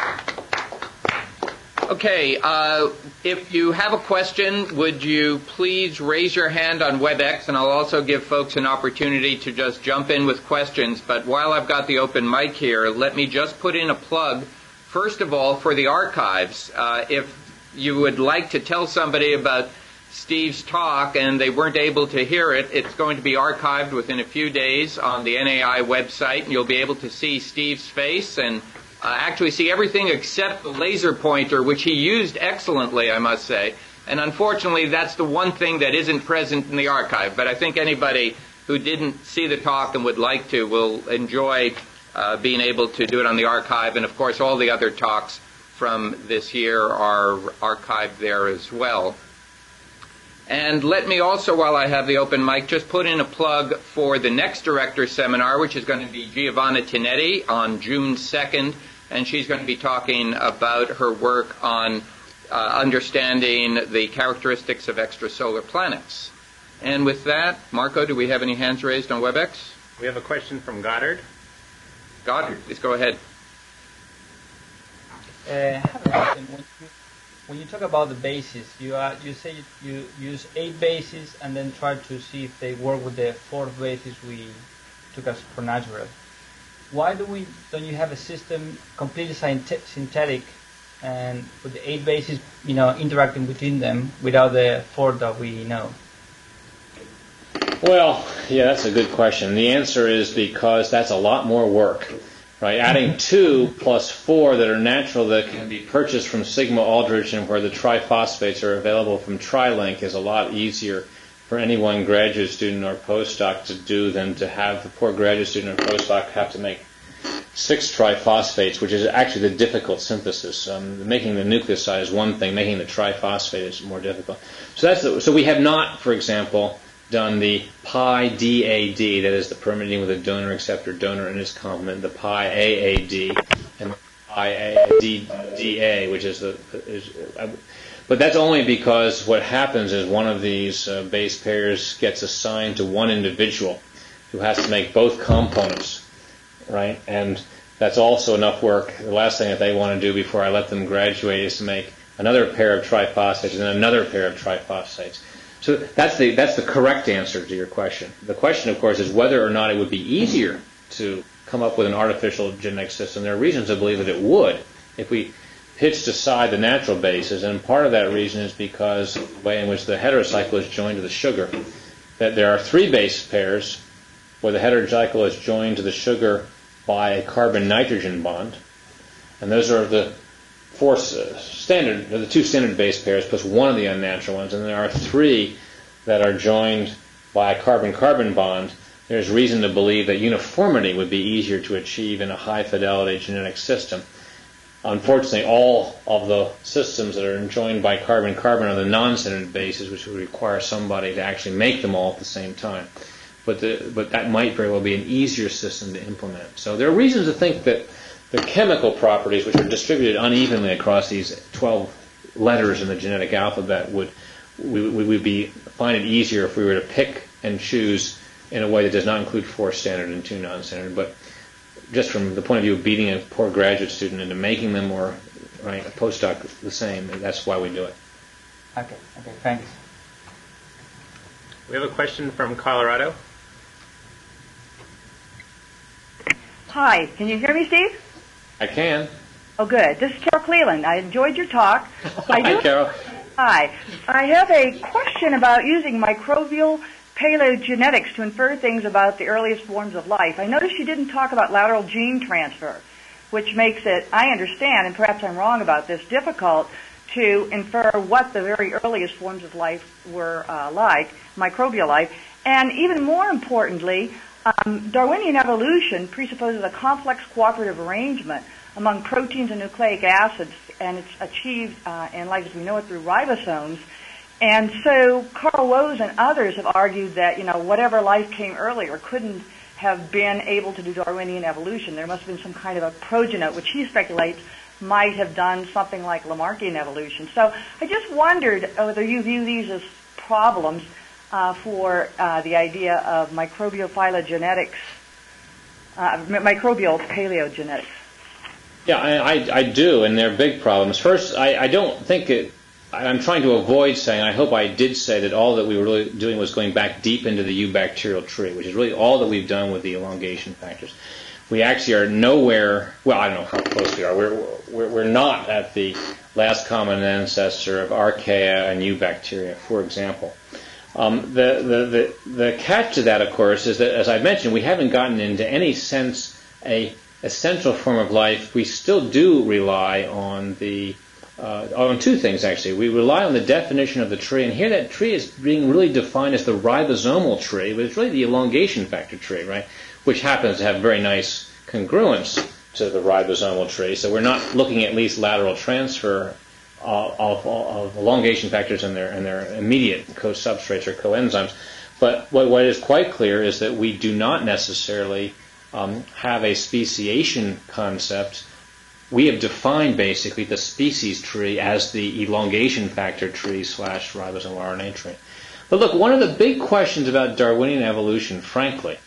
Speaker 1: Okay, uh, if you have a question, would you please raise your hand on WebEx, and I'll also give folks an opportunity to just jump in with questions. But while I've got the open mic here, let me just put in a plug, first of all, for the archives. Uh, if you would like to tell somebody about Steve's talk and they weren't able to hear it, it's going to be archived within a few days on the NAI website, and you'll be able to see Steve's face and actually see everything except the laser pointer, which he used excellently, I must say. And unfortunately, that's the one thing that isn't present in the archive. But I think anybody who didn't see the talk and would like to will enjoy uh, being able to do it on the archive, and of course, all the other talks from this year are archived there as well. And let me also, while I have the open mic, just put in a plug for the next director seminar, which is going to be Giovanna Tinetti on June 2nd, and she's going to be talking about her work on uh, understanding the characteristics of extrasolar planets. And with that, Marco, do we have any hands raised on WebEx?
Speaker 3: We have a question from Goddard.
Speaker 1: Goddard, please go ahead.
Speaker 4: Uh, when, you, when you talk about the bases, you uh, you say you use eight bases and then try to see if they work with the fourth basis we took as for natural. Why do we don't you have a system completely synthetic and with the eight bases, you know, interacting between them without the four that we know?
Speaker 2: Well, yeah, that's a good question. The answer is because that's a lot more work. Right, adding mm-hmm. two plus four that are natural that can be purchased from Sigma Aldrich and where the triphosphates are available from TriLink is a lot easier for any one graduate student or postdoc to do than to have the poor graduate student or postdoc have to make six triphosphates, which is actually the difficult synthesis. Um, making the nucleoside is one thing; making the triphosphate is more difficult. So that's the, so we have not, for example, done the pi DAD, that is the pyrimidine with a donor acceptor donor and its complement, the pi AAD, and the pi ADDA, which is the. Is, uh, but that's only because what happens is one of these uh, base pairs gets assigned to one individual who has to make both components right? And that's also enough work. The last thing that they want to do before I let them graduate is to make another pair of triphosphates and another pair of triphosphates. So that's the that's the correct answer to your question. The question, of course, is whether or not it would be easier to come up with an artificial genetic system. There are reasons to believe that it would if we pitched aside the natural bases, and part of that reason is because the way in which the heterocycle is joined to the sugar. That there are three base pairs where the heterocycle is joined to the sugar by a carbon nitrogen bond. And those are the four standard, the two standard base pairs plus one of the unnatural ones. And there are three that are joined by a carbon carbon bond. There's reason to believe that uniformity would be easier to achieve in a high fidelity genetic system. Unfortunately, all of the systems that are joined by carbon carbon are the non standard bases, which would require somebody to actually make them all at the same time but the, but that might very well be an easier system to implement. So there are reasons to think that the chemical properties, which are distributed unevenly across these 12 letters in the genetic alphabet, would we would be find it easier if we were to pick and choose in a way that does not include four standard and two non-standard. But just from the point of view of beating a poor graduate student into making them or right a postdoc the same, that's why we do it.
Speaker 4: Okay. Okay. Thanks.
Speaker 3: We have a question from Colorado.
Speaker 5: Hi, can you hear me, Steve?
Speaker 2: I can.
Speaker 5: Oh, good. This is Carol Cleland. I enjoyed your talk.
Speaker 2: Hi,
Speaker 5: do,
Speaker 2: Carol.
Speaker 5: Hi. I have a question about using microbial paleogenetics to infer things about the earliest forms of life. I noticed you didn't talk about lateral gene transfer, which makes it, I understand, and perhaps I'm wrong about this, difficult to infer what the very earliest forms of life were uh, like, microbial life. And even more importantly, um, Darwinian evolution presupposes a complex cooperative arrangement among proteins and nucleic acids, and it's achieved uh, in life as we know it through ribosomes. And so Carl Woese and others have argued that you know whatever life came earlier couldn't have been able to do Darwinian evolution. There must have been some kind of a progenote, which he speculates might have done something like Lamarckian evolution. So I just wondered whether you view these as problems uh, for uh, the idea of microbial phylogenetics, uh, microbial paleogenetics.
Speaker 2: Yeah, I, I, I, do, and they're big problems. First, I, I don't think it. I'm trying to avoid saying. I hope I did say that all that we were really doing was going back deep into the eubacterial tree, which is really all that we've done with the elongation factors. We actually are nowhere. Well, I don't know how close we are. We're we're, we're not at the last common ancestor of archaea and eubacteria, for example. Um, the, the, the, the catch to that, of course, is that, as I mentioned, we haven't gotten into any sense a essential form of life. We still do rely on the uh, on two things actually. We rely on the definition of the tree, and here that tree is being really defined as the ribosomal tree, but it's really the elongation factor tree, right? Which happens to have very nice congruence to the ribosomal tree. So we're not looking at least lateral transfer of, of, of elongation factors and their, and their immediate co-substrates or coenzymes. But what, what is quite clear is that we do not necessarily um, have a speciation concept. We have defined basically the species tree as the elongation factor tree slash ribosomal RNA tree. But look, one of the big questions about Darwinian evolution, frankly,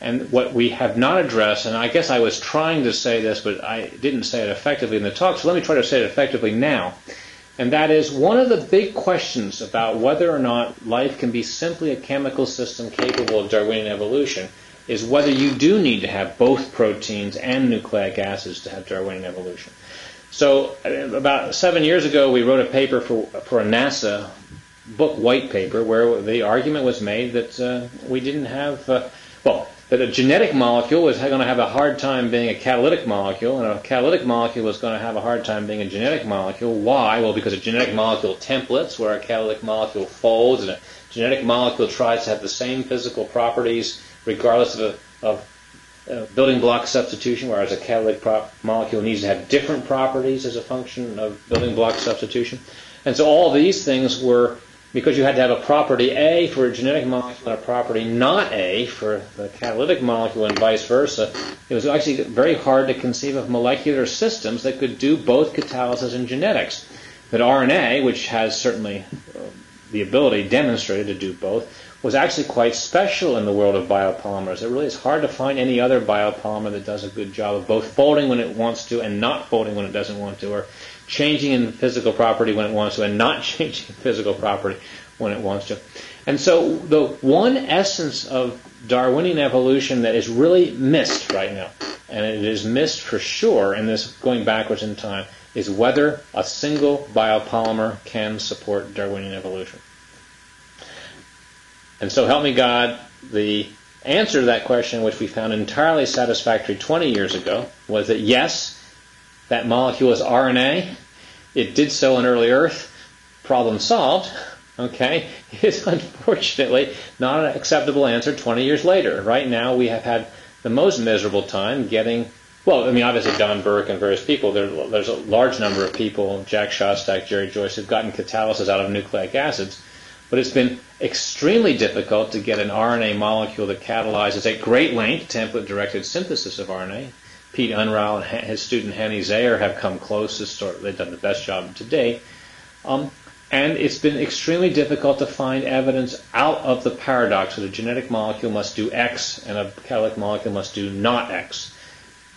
Speaker 2: and what we have not addressed, and I guess I was trying to say this, but I didn't say it effectively in the talk, so let me try to say it effectively now. And that is one of the big questions about whether or not life can be simply a chemical system capable of Darwinian evolution is whether you do need to have both proteins and nucleic acids to have Darwinian evolution. So, about seven years ago, we wrote a paper for, for a NASA book white paper where the argument was made that uh, we didn't have, uh, well, that a genetic molecule was going to have a hard time being a catalytic molecule, and a catalytic molecule was going to have a hard time being a genetic molecule. Why? Well, because a genetic molecule templates, where a catalytic molecule folds, and a genetic molecule tries to have the same physical properties regardless of, of uh, building block substitution, whereas a catalytic prop- molecule needs to have different properties as a function of building block substitution. And so all these things were because you had to have a property A for a genetic molecule and a property not A for the catalytic molecule and vice versa, it was actually very hard to conceive of molecular systems that could do both catalysis and genetics. But RNA, which has certainly uh, the ability demonstrated to do both, was actually quite special in the world of biopolymers. It really is hard to find any other biopolymer that does a good job of both folding when it wants to and not folding when it doesn't want to, or changing in physical property when it wants to and not changing physical property when it wants to. And so the one essence of Darwinian evolution that is really missed right now, and it is missed for sure in this going backwards in time, is whether a single biopolymer can support Darwinian evolution. And so help me God, the answer to that question, which we found entirely satisfactory 20 years ago, was that yes, that molecule is RNA. It did so on early Earth. Problem solved. Okay, it's unfortunately not an acceptable answer 20 years later. Right now, we have had the most miserable time getting. Well, I mean, obviously Don Burke and various people. There, there's a large number of people, Jack Szostak, Jerry Joyce, who've gotten catalysis out of nucleic acids, but it's been extremely difficult to get an RNA molecule that catalyzes at great length template-directed synthesis of RNA Pete Unrau and his student Hani Zaher have come closest, or they've done the best job today. Um, and it's been extremely difficult to find evidence out of the paradox that a genetic molecule must do X and a catalytic molecule must do not X.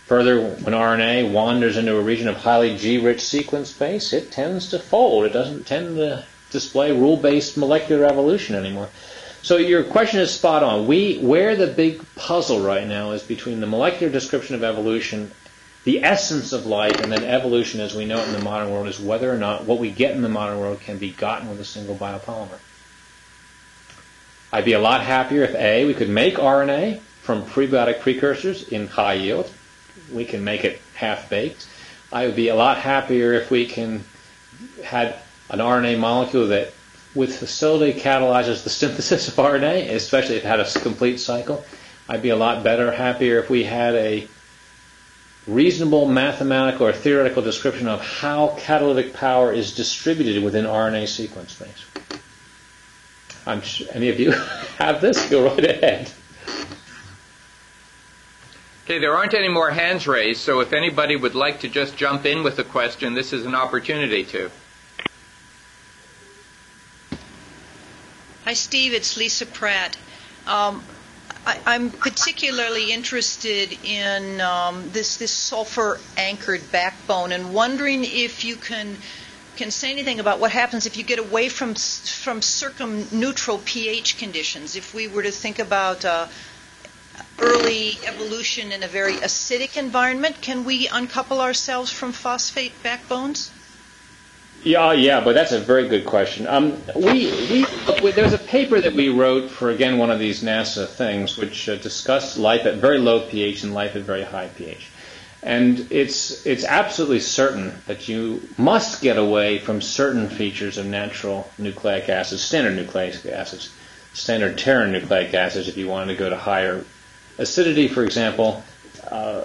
Speaker 2: Further, when RNA wanders into a region of highly G-rich sequence space, it tends to fold. It doesn't tend to display rule-based molecular evolution anymore. So your question is spot on. We where the big puzzle right now is between the molecular description of evolution, the essence of life, and then evolution as we know it in the modern world is whether or not what we get in the modern world can be gotten with a single biopolymer. I'd be a lot happier if A, we could make RNA from prebiotic precursors in high yield. We can make it half baked. I would be a lot happier if we can had an RNA molecule that with facility catalyzes the synthesis of RNA, especially if it had a complete cycle. I'd be a lot better, happier if we had a reasonable mathematical or theoretical description of how catalytic power is distributed within RNA sequence space. I'm sure any of you have this, go right ahead.
Speaker 1: Okay, there aren't any more hands raised, so if anybody would like to just jump in with a question, this is an opportunity to.
Speaker 6: Hi, Steve. It's Lisa Pratt. Um, I, am particularly interested in um, this this sulfur anchored backbone, and wondering if you can can say anything about what happens if you get away from from circumneutral pH conditions. If we were to think about uh, early evolution in a very acidic environment, can we uncouple ourselves from phosphate backbones?
Speaker 2: Yeah, yeah, but that's a very good question. Um, we, we, there's a paper that we wrote for again one of these NASA things, which uh, discussed life at very low pH and life at very high pH, and it's it's absolutely certain that you must get away from certain features of natural nucleic acids, standard nucleic acids, standard Terran nucleic acids, if you wanted to go to higher acidity, for example. Uh,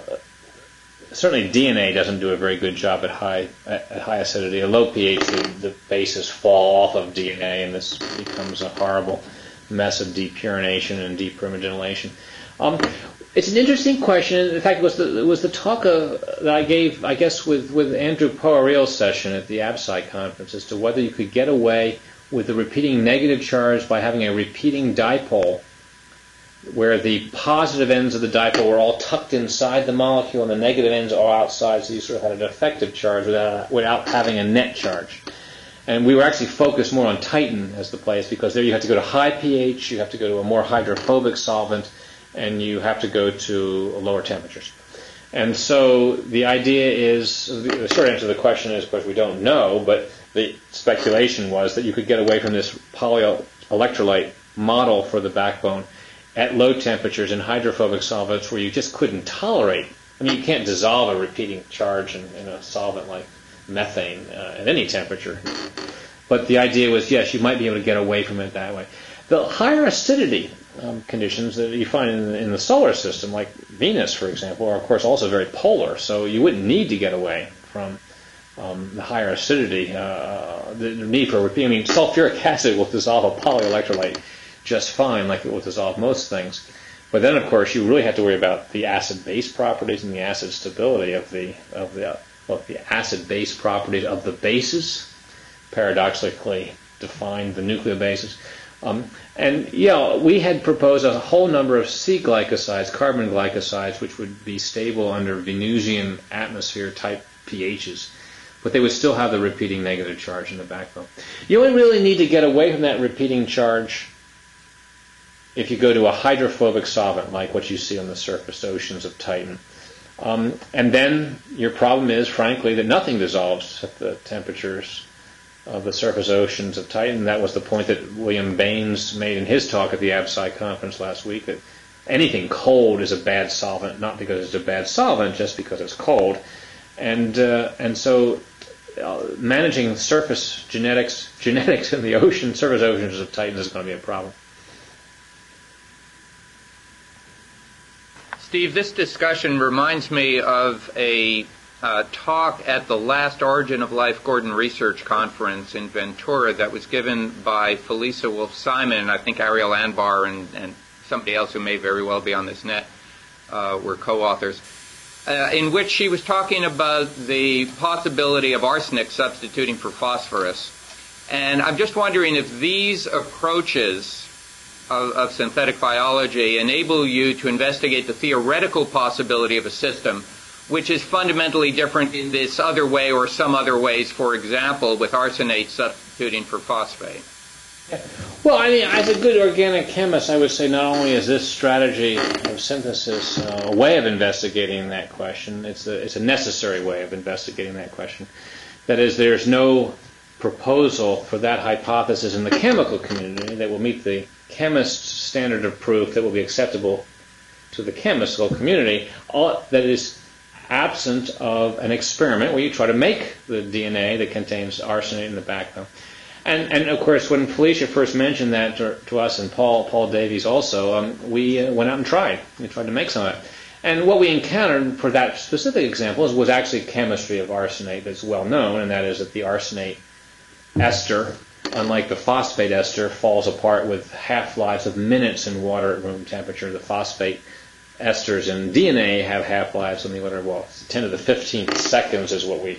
Speaker 2: certainly DNA doesn't do a very good job at high at high acidity. At low pH, the, the bases fall off of DNA, and this becomes a horrible mess of depurination and depyrimidinylation. Um, it's an interesting question. In fact, it was the, it was the talk of, that I gave, I guess, with, with Andrew Pohorille's session at the ABSCI conference as to whether you could get away with the repeating negative charge by having a repeating dipole where the positive ends of the dipole were all tucked inside the molecule and the negative ends are outside, so you sort of had an effective charge without, without having a net charge. And we were actually focused more on Titan as the place because there you have to go to high pH, you have to go to a more hydrophobic solvent, and you have to go to lower temperatures. And so the idea is the short answer to the question is, of course, we don't know, but the speculation was that you could get away from this polyelectrolyte model for the backbone at low temperatures in hydrophobic solvents where you just couldn't tolerate. I mean, you can't dissolve a repeating charge in, in a solvent like methane uh, at any temperature. But the idea was, yes, you might be able to get away from it that way. The higher acidity um, conditions that you find in the, in the solar system, like Venus, for example, are of course also very polar. So you wouldn't need to get away from um, the higher acidity. Uh, the, need for I mean, sulfuric acid will dissolve a polyelectrolyte just fine, like it will dissolve most things. But then, of course, you really have to worry about the acid-base properties and the acid stability of the of the of the acid-base properties of the bases, paradoxically defined the nucleobases. Um, and yeah, we had proposed a whole number of C glycosides, carbon glycosides, which would be stable under Venusian atmosphere type pHs, but they would still have the repeating negative charge in the backbone. You only really need to get away from that repeating charge if you go to a hydrophobic solvent like what you see on the surface oceans of Titan. Um, and then your problem is, frankly, that nothing dissolves at the temperatures of the surface oceans of Titan. That was the point that William Bains made in his talk at the ABSCI conference last week, that anything cold is a bad solvent, not because it's a bad solvent, just because it's cold. And, uh, and so uh, managing surface genetics, genetics in the ocean, surface oceans of Titan is going to be a problem.
Speaker 1: Steve, this discussion reminds me of a uh, talk at the last Origin of Life Gordon Research Conference in Ventura that was given by Felisa Wolfe-Simon and I think Ariel Anbar and, and, somebody else who may very well be on this net uh, were co-authors, uh, in which she was talking about the possibility of arsenic substituting for phosphorus. And I'm just wondering if these approaches of, of synthetic biology enable you to investigate the theoretical possibility of a system which is fundamentally different in this other way or some other ways, for example, with arsenate substituting for phosphate?
Speaker 2: Well, I mean, as a good organic chemist, I would say not only is this strategy of synthesis uh, a way of investigating that question, it's a, it's a necessary way of investigating that question. That is, there's no proposal for that hypothesis in the chemical community that will meet the chemist's standard of proof that will be acceptable to the chemical community. All, that is absent of an experiment where you try to make the DNA that contains arsenate in the backbone. And, and of course, when Felisa first mentioned that to, to us, and Paul Paul Davies also, um, we uh, went out and tried. We tried to make some of it. And what we encountered for that specific example was, was actually chemistry of arsenate that's well known, and that is that the arsenate ester, unlike the phosphate ester, falls apart with half-lives of minutes in water at room temperature. The phosphate esters in DNA have half-lives on the order of, well, 10 to the 15th seconds is what we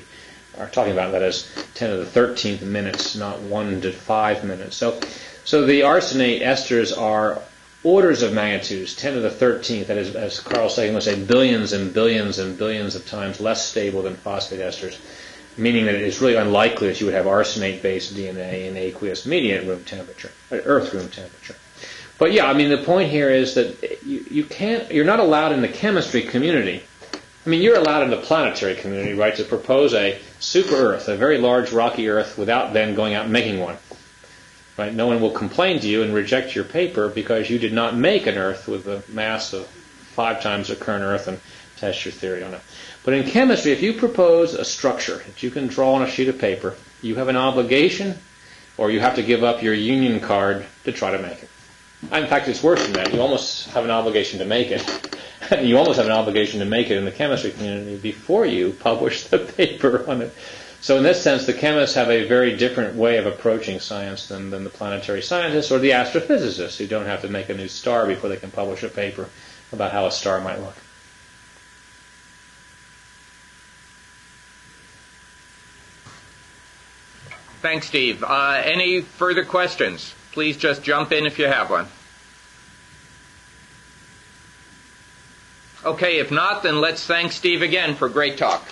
Speaker 2: are talking about. That is 10 to the 13th minutes, not 1 to 5 minutes. So, so the arsenate esters are orders of magnitudes, 10 to the 13th, that is, as Carl Sagan would say, billions and billions and billions of times less stable than phosphate esters, meaning that it is really unlikely that you would have arsenate-based DNA in aqueous media at room temperature, at Earth room temperature. But yeah, I mean, the point here is that you, you can't, you're not allowed in the chemistry community. I mean, you're allowed in the planetary community, right, to propose a super Earth, a very large rocky Earth, without then going out and making one. Right? No one will complain to you and reject your paper because you did not make an Earth with a mass of five times the current Earth and test your theory on it. But in chemistry, if you propose a structure that you can draw on a sheet of paper, you have an obligation or you have to give up your union card to try to make it. In fact, it's worse than that. You almost have an obligation to make it. you almost have an obligation to make it in the chemistry community before you publish the paper on it. So in this sense, the chemists have a very different way of approaching science than, than the planetary scientists or the astrophysicists who don't have to make a new star before they can publish a paper about how a star might look.
Speaker 1: Thanks, Steve. Uh, any further questions? Please just jump in if you have one. Okay, if not, then let's thank Steve again for a great talk.